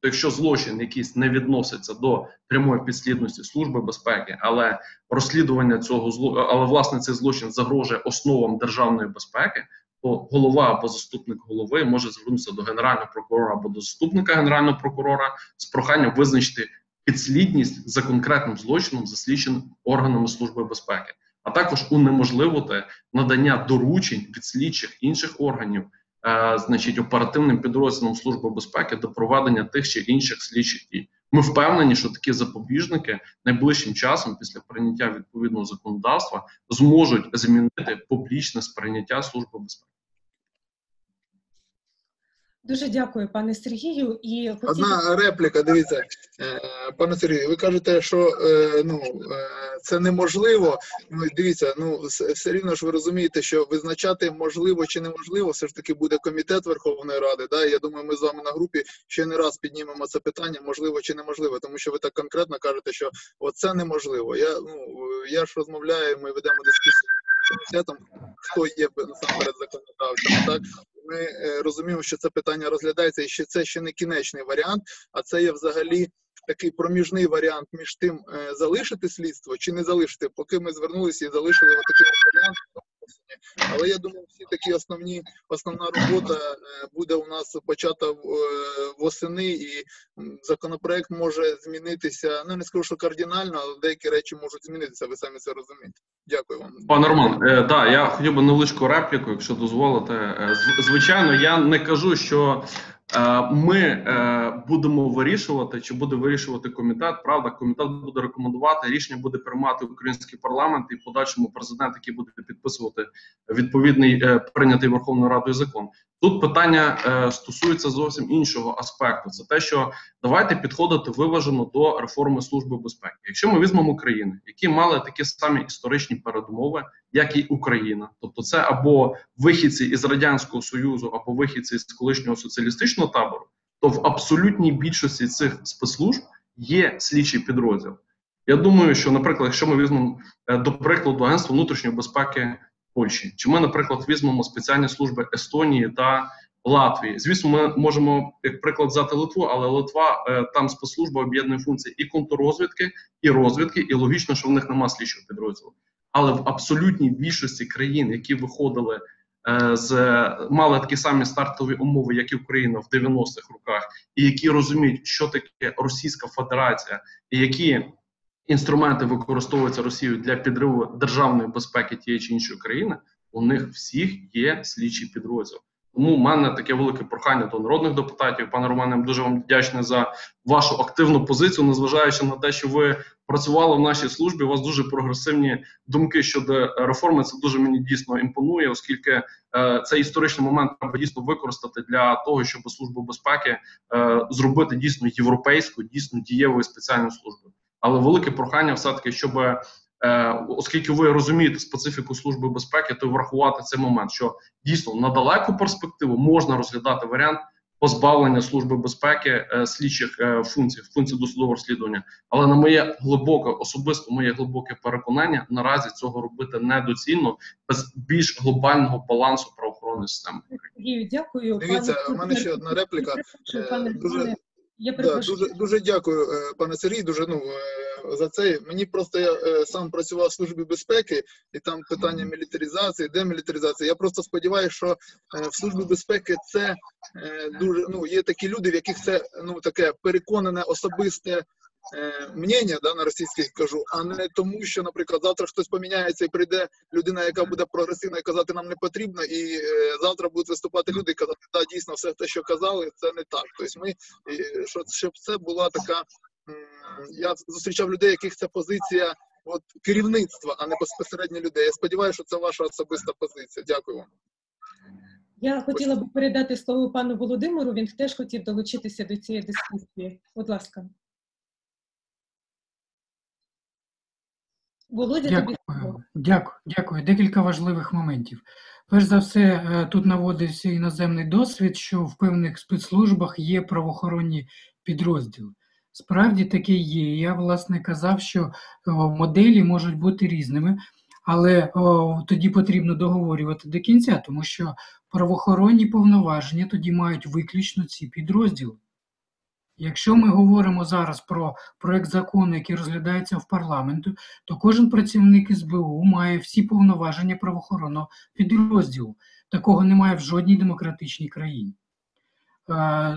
Якщо злочин якийсь не відноситься до прямої підслідності служби безпеки, але розслідування цього зло, але власне цей злочин загрожує основам державної безпеки, то голова або заступник голови може звернутися до генерального прокурора або до заступника генерального прокурора з проханням визначити підслідність за конкретним злочином, заслідченим органами служби безпеки, а також унеможливити надання доручень від слідчих інших органів. Е, значить, оперативним підрозділом служби безпеки до проведення тих чи інших слідчих дій. Ми впевнені, що такі запобіжники найближчим часом, після прийняття відповідного законодавства, зможуть змінити публічне сприйняття служби безпеки. Дуже дякую, пане Сергію. І хотів... одна репліка. Дивіться, е, пане Сергію, ви кажете, що е, ну е, це неможливо. Ну дивіться, ну все рівно ж ви розумієте, що визначати можливо чи неможливо, все ж таки буде комітет Верховної Ради. Да, я думаю, ми з вами на групі ще не раз піднімемо це питання, можливо чи неможливо, тому що ви так конкретно кажете, що оце неможливо. Я ну я ж розмовляю, ми ведемо дискусію комітетом, хто є насамперед законодавцем, так? Ми е, розуміємо, що це питання розглядається, і що це ще не кінечний варіант, а це є взагалі такий проміжний варіант між тим, е, залишити слідство чи не залишити, поки ми звернулися і залишили такий варіант. Але я думаю, всі такі основні основна робота е, буде у нас почата восени, і законопроект може змінитися. Ну не скажу, що кардинально, але деякі речі можуть змінитися. Ви самі це розумієте. Дякую вам, пане Роман. Е, да, я хотів би невеличку репліку, якщо дозволите. Е, звичайно, я не кажу, що Е, ми е, будемо вирішувати, чи буде вирішувати комітет. Правда, комітет буде рекомендувати рішення буде приймати український парламент і подальшому президент, який буде підписувати відповідний е, прийнятий Верховною Радою закон. Тут питання стосується зовсім іншого аспекту. Це те, що давайте підходити виважено до реформи служби безпеки. Якщо ми візьмемо країни, які мали такі самі історичні передумови, як і Україна, тобто це або вихідці із радянського союзу, або вихідці з колишнього соціалістичного табору, то в абсолютній більшості цих спецслужб є слідчий підрозділ. Я думаю, що, наприклад, якщо ми візьмемо е, до прикладу Агентство внутрішньої безпеки Польщі, чи ми, наприклад, візьмемо спеціальні служби Естонії та Латвії. Звісно, ми можемо як приклад взяти Литву, але Литва е, там спецслужба об'єднує функції і контррозвідки, і розвідки, і логічно, що в них немає слідчого підрозділу. Але в абсолютній більшості країн, які виходили з мали такі самі стартові умови, як і Україна в 90-х роках, і які розуміють, що таке Російська Федерація, і які інструменти використовуються Росією для підриву державної безпеки тієї чи іншої країни, у них всіх є слідчий підрозділ. Тому в мене таке велике прохання до народних депутатів. Пане Романе, я дуже вам вдячний за вашу активну позицію, незважаючи на те, що ви працювали в нашій службі. У вас дуже прогресивні думки щодо реформи. Це дуже мені дійсно імпонує, оскільки е, цей історичний момент треба дійсно використати для того, щоб службу безпеки е, зробити дійсно європейську, дійсно дієвою спеціальною службою. Але велике прохання, все таки, щоб оскільки ви розумієте специфіку служби безпеки, то врахувати цей момент, що дійсно на далеку перспективу можна розглядати варіант позбавлення служби безпеки е, слідчих е, функцій, функцій досудового розслідування. Але на моє глибоке, особисто моє глибоке переконання, наразі цього робити недоцільно без більш глобального балансу правоохоронної системи. Дякую. Дивіться, у мене ще одна репліка. Дуже я да, дуже дуже дякую, е, пане Сергій. Дуже ну е, за це. Мені просто я е, сам працював в службі безпеки, і там питання мілітаризації, демілітаризації. Я просто сподіваюся, що в службі безпеки це дуже ну є такі люди, в яких це ну таке переконане особисте мнення, да, на російських кажу, а не тому, що, наприклад, завтра хтось поміняється і прийде людина, яка буде прогресивна і казати, нам не потрібно, і е, завтра будуть виступати люди і казати, да, дійсно, все те, що казали, це не так. Тобто ми, що, щоб це була така. Я зустрічав людей, яких це позиція от, керівництва, а не безпосередньо людей. Я сподіваюся, що це ваша особиста позиція. Дякую вам. Я хотіла би передати слово пану Володимиру. Він теж хотів долучитися до цієї дискусії. Будь ласка. Володя, дякую, тобі дякую, дякую. Декілька важливих моментів. Перш за все, е, тут наводився іноземний досвід, що в певних спецслужбах є правоохоронні підрозділи. Справді таке є. Я, власне, казав, що моделі можуть бути різними, але о, тоді потрібно договорювати до кінця, тому що правоохоронні повноваження тоді мають виключно ці підрозділи. Якщо ми говоримо зараз про проект закону, який розглядається в парламенту, то кожен працівник СБУ має всі повноваження правоохоронного підрозділу. Такого немає в жодній демократичній країні.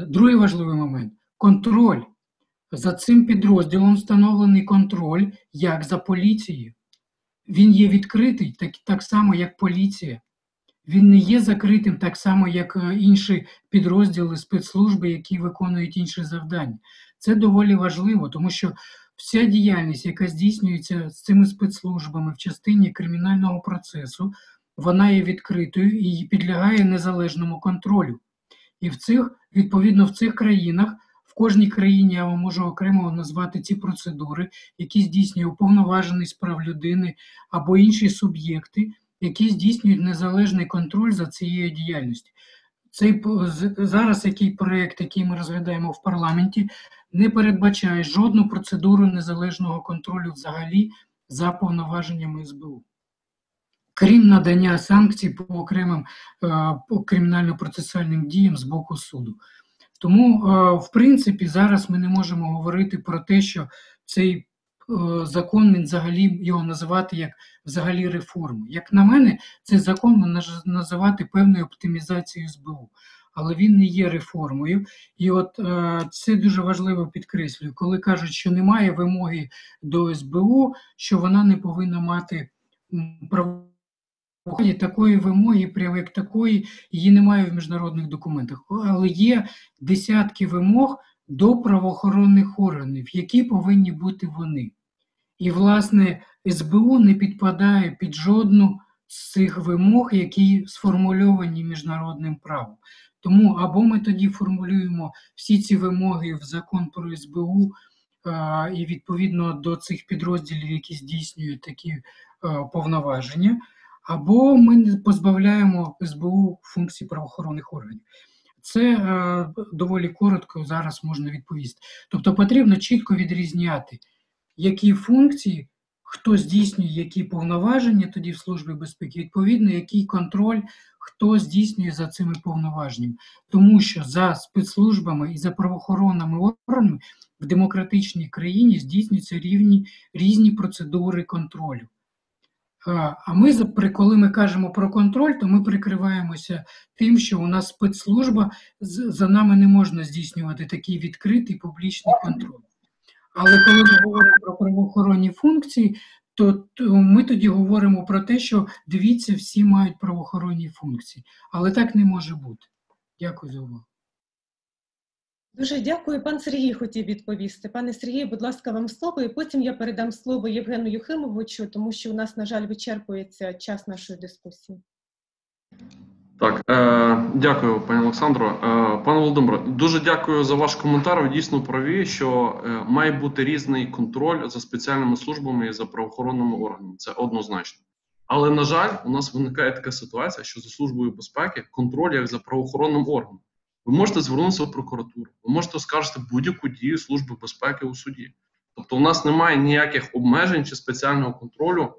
Другий важливий момент контроль. За цим підрозділом встановлений контроль як за поліцією. Він є відкритий, так, так само, як поліція він не є закритим так само, як е, інші підрозділи спецслужби, які виконують інші завдання. Це доволі важливо, тому що вся діяльність, яка здійснюється з цими спецслужбами в частині кримінального процесу, вона є відкритою і підлягає незалежному контролю. І в цих, відповідно, в цих країнах. В кожній країні я вам можу окремо назвати ці процедури, які здійснює уповноважений справ людини або інші суб'єкти, які здійснюють незалежний контроль за цією діяльністю. Цей зараз який проєкт, який ми розглядаємо в парламенті, не передбачає жодну процедуру незалежного контролю взагалі за повноваженнями СБУ. Крім надання санкцій по окремим е, по кримінально-процесуальним діям з боку суду. Тому, е, в принципі, зараз ми не можемо говорити про те, що цей закон він взагалі його називати як взагалі реформу. Як на мене, цей закон можна називати певною оптимізацією СБУ, але він не є реформою. І от е, це дуже важливо підкреслюю, коли кажуть, що немає вимоги до СБУ, що вона не повинна мати право. Такої вимоги, прямо як такої, її немає в міжнародних документах, але є десятки вимог до правоохоронних органів, які повинні бути вони. І, власне, СБУ не підпадає під жодну з цих вимог, які сформульовані міжнародним правом. Тому або ми тоді формулюємо всі ці вимоги в закон про СБУ і відповідно до цих підрозділів, які здійснюють такі повноваження, або ми позбавляємо СБУ функцій правоохоронних органів. Це доволі коротко зараз можна відповісти. Тобто потрібно чітко відрізняти які функції, хто здійснює які повноваження тоді в Службі безпеки, відповідно, який контроль, хто здійснює за цими повноваженнями. Тому що за спецслужбами і за правоохоронними органами в демократичній країні здійснюються рівні, різні процедури контролю. А ми, коли ми кажемо про контроль, то ми прикриваємося тим, що у нас спецслужба за нами не можна здійснювати такий відкритий публічний контроль. Але коли ми говоримо про правоохоронні функції, то, ми тоді говоримо про те, що дивіться, всі мають правоохоронні функції. Але так не може бути. Дякую за увагу. Дуже дякую. Пан Сергій хотів відповісти. Пане Сергію, будь ласка, вам слово, і потім я передам слово Євгену Юхимовичу, тому що у нас, на жаль, вичерпується час нашої дискусії. Так, е, дякую, пані Олександро. Е, пане Володимире, дуже дякую за ваш коментар. Ви дійсно праві, що е, має бути різний контроль за спеціальними службами і за правоохоронними органами. Це однозначно. Але на жаль, у нас виникає така ситуація, що за службою безпеки контроль як за правоохоронним органом. Ви можете звернутися в прокуратуру, ви можете оскаржити будь-яку дію Служби безпеки у суді. Тобто, у нас немає ніяких обмежень чи спеціального контролю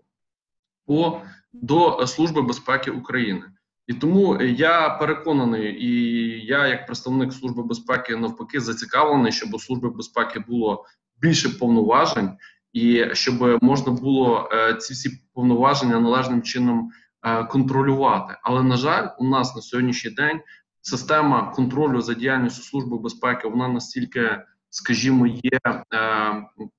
по, до Служби безпеки України. І тому я переконаний, і я, як представник Служби безпеки, навпаки, зацікавлений, щоб у Служби безпеки було більше повноважень, і щоб можна було е, ці всі повноваження належним чином е, контролювати. Але на жаль, у нас на сьогоднішній день система контролю за діяльністю служби безпеки вона настільки, скажімо, є е,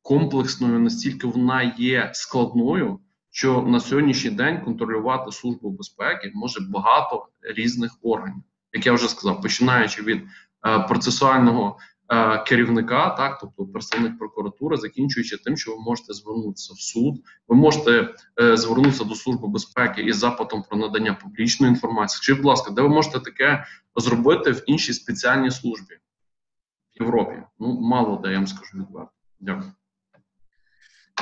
комплексною, настільки вона є складною, що на сьогоднішній день контролювати службу безпеки може багато різних органів, як я вже сказав, починаючи від е, процесуального. Е, керівника, так, тобто представник прокуратури, закінчуючи тим, що ви можете звернутися в суд, ви можете е, звернутися до служби безпеки із запитом про надання публічної інформації. Чи, будь ласка, де ви можете таке зробити в іншій спеціальній службі в Європі? Ну мало де я вам скажу відверто. Дякую.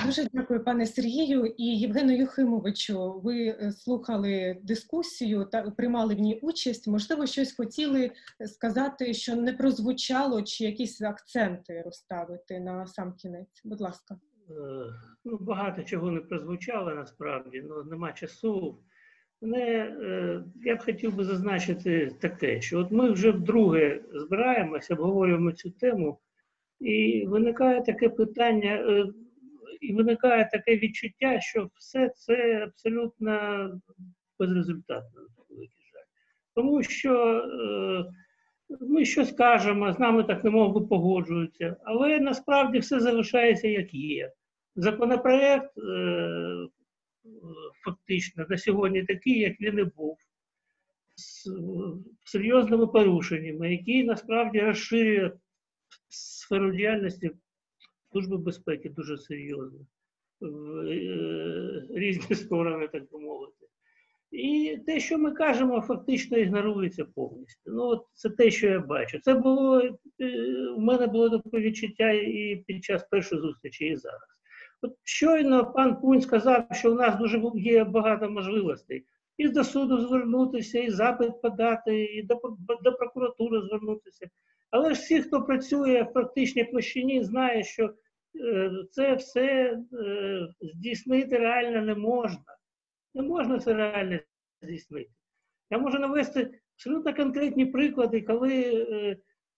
Дуже дякую, пане Сергію і Євгену Юхимовичу. Ви е, слухали дискусію та приймали в ній участь. Можливо, щось хотіли сказати, що не прозвучало, чи якісь акценти розставити на сам кінець. Будь ласка. Е, ну, Багато чого не прозвучало насправді, але нема часу. Мене, е, я б хотів би зазначити таке, що от ми вже вдруге збираємося, обговорюємо цю тему, і виникає таке питання і виникає таке відчуття, що все це абсолютно безрезультатно, Тому що е, ми щось кажемо, з нами так не би погоджуються, але насправді все залишається як є. Законопроект е, фактично на сьогодні такий, як він і був, з серйозними порушеннями, який насправді розширює сферу діяльності Служби безпеки дуже серйозно, в е, різні сторони, так би мовити. І те, що ми кажемо, фактично ігнорується повністю. Ну, от Це те, що я бачу. Це було е, у мене було таке відчуття і під час першої зустрічі, і зараз. От щойно пан Пунь сказав, що у нас дуже є багато можливостей. І до суду звернутися, і запит подати, і до, до прокуратури звернутися. Але ж всі, хто працює в практичній площині, знає, що е, це все е, здійснити реально не можна. Не можна це реально здійснити. Я можу навести абсолютно конкретні приклади, коли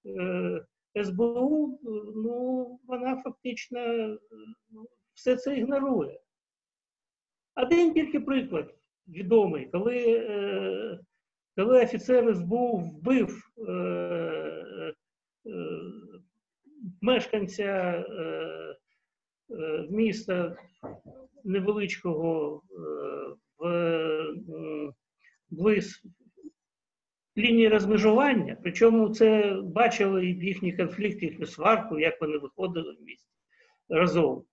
е, СБУ ну, вона фактично ну, все це ігнорує. Один тільки приклад відомий, коли коли офіцер СБУ вбив мешканця е, е, міста невеличкого в близ лінії розмежування, причому це бачили і їхні конфлікти, їхню сварку, як вони виходили в місті разом.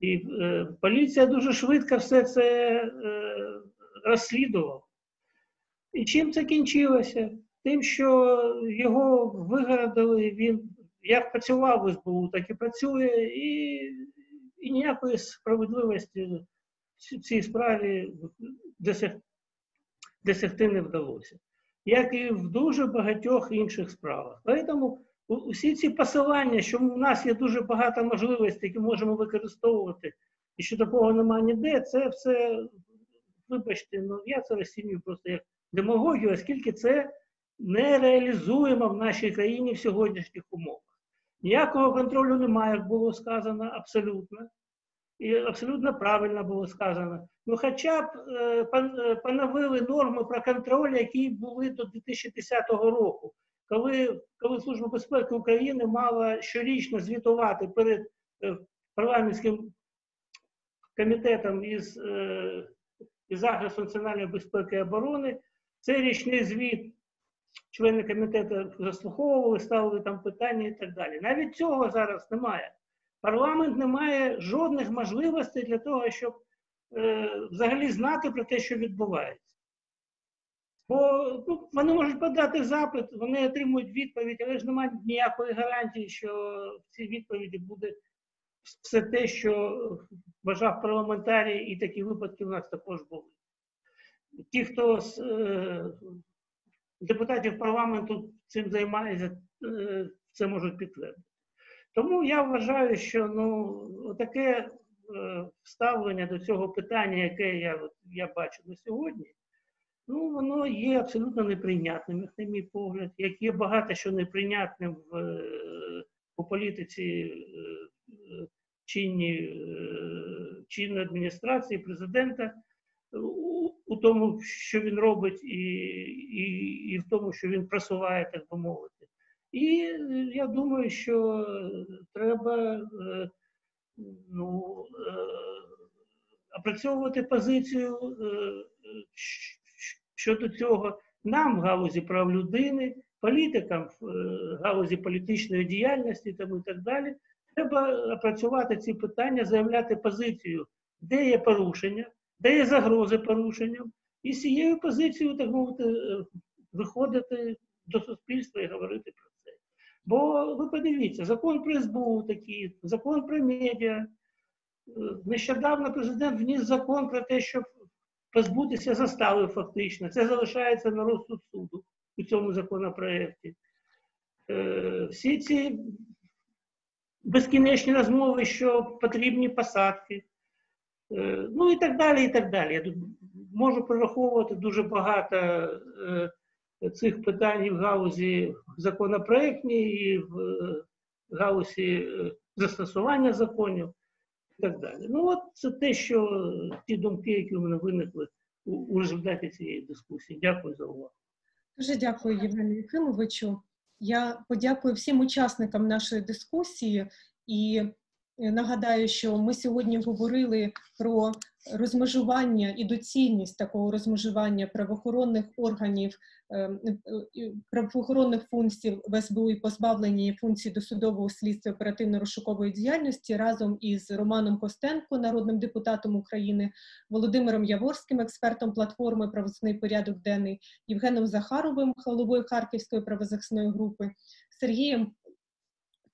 І е, поліція дуже швидко все це е, розслідувала. І чим це кінчилося? тим, що його вигородили, він як працював в СБУ, так і працює, і і ніякої справедливості в цій справі досягти не вдалося. Як і в дуже багатьох інших справах. Тому усі ці посилання, що у нас є дуже багато можливостей, які можемо використовувати, і що такого немає ніде, це все, вибачте, ну я це розцінюю просто як демагогію, оскільки це нереалізуємо в нашій країні в сьогоднішніх умовах. Ніякого контролю немає, як було сказано, абсолютно. І абсолютно правильно було сказано. Ну, хоча б е, е, поновили норми про контроль, які були до 2010 року, коли, коли Служба безпеки України мала щорічно звітувати перед е, парламентським комітетом із, із захисту національної безпеки і оборони. Цей річний звіт члени комітету заслуховували, ставили там питання і так далі. Навіть цього зараз немає. Парламент не має жодних можливостей для того, щоб е, взагалі знати про те, що відбувається. Бо ну, вони можуть подати запит, вони отримують відповідь, але ж немає ніякої гарантії, що в цій відповіді буде все те, що вважав парламентарій, і такі випадки у нас також були. Ті, хто е, депутатів парламенту цим займається, е, це можуть підтвердити. Тому я вважаю, що ну, таке е, ставлення до цього питання, яке я, я бачу на сьогодні, ну, воно є абсолютно неприйнятним, на мій погляд, як є багато що неприйнятним в, е, у політиці чинні, чинної адміністрації, президента, у, тому, що він робить, і, і, і в тому, що він просуває, так би мовити. І е, я думаю, що треба е, ну, е, опрацьовувати позицію щодо цього нам в галузі прав людини, політикам в галузі політичної діяльності там і так далі. Треба опрацювати ці питання, заявляти позицію, де є порушення, де є загрози порушенням, і з цією позицією, так мовити, е, виходити до суспільства і говорити про це. Бо ви подивіться, закон про СБУ такий, закон про медіа. Е, Нещодавно президент вніс закон про те, щоб позбутися застави фактично. Це залишається на розсуд суду у цьому законопроєкті. Е, Всі ці безкінечні розмови, що потрібні посадки, ну і так далі, і так далі. Я тут можу перераховувати дуже багато е, цих питань в галузі законопроектній, і в е, галузі е, застосування законів і так далі. Ну от це те, що ті думки, які у мене виникли у, результаті цієї дискусії. Дякую за увагу. Дуже дякую, Євгенію Єфимовичу. Я подякую всім учасникам нашої дискусії і е, нагадаю, що ми сьогодні говорили про розмежування і доцільність такого розмежування правоохоронних органів, е, е, правоохоронних функцій в СБУ і позбавлення функцій досудового слідства оперативно-розшукової діяльності разом із Романом Костенко, народним депутатом України, Володимиром Яворським, експертом платформи Правозахисний порядок денний, Євгеном Захаровим, головою Харківської правозахисної групи, Сергієм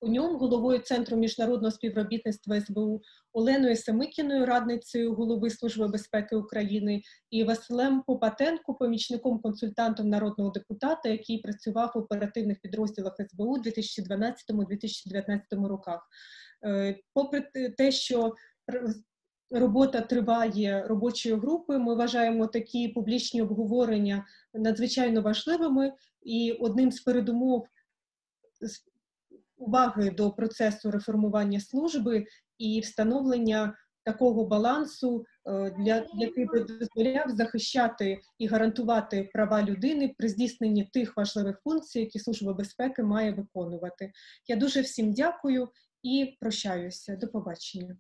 Пуньом, головою Центру міжнародного співробітництва СБУ, Оленою Семикіною, радницею голови Служби безпеки України, і Василем Попатенко, помічником консультантом народного депутата, який працював в оперативних підрозділах СБУ у 2012-2019 роках. Е, Попри те, що робота триває робочої групи. Ми вважаємо такі публічні обговорення надзвичайно важливими, і одним з передумов уваги до процесу реформування служби і встановлення такого балансу, е, для який би дозволяв захищати і гарантувати права людини при здійсненні тих важливих функцій, які служба безпеки має виконувати. Я дуже всім дякую і прощаюся. До побачення.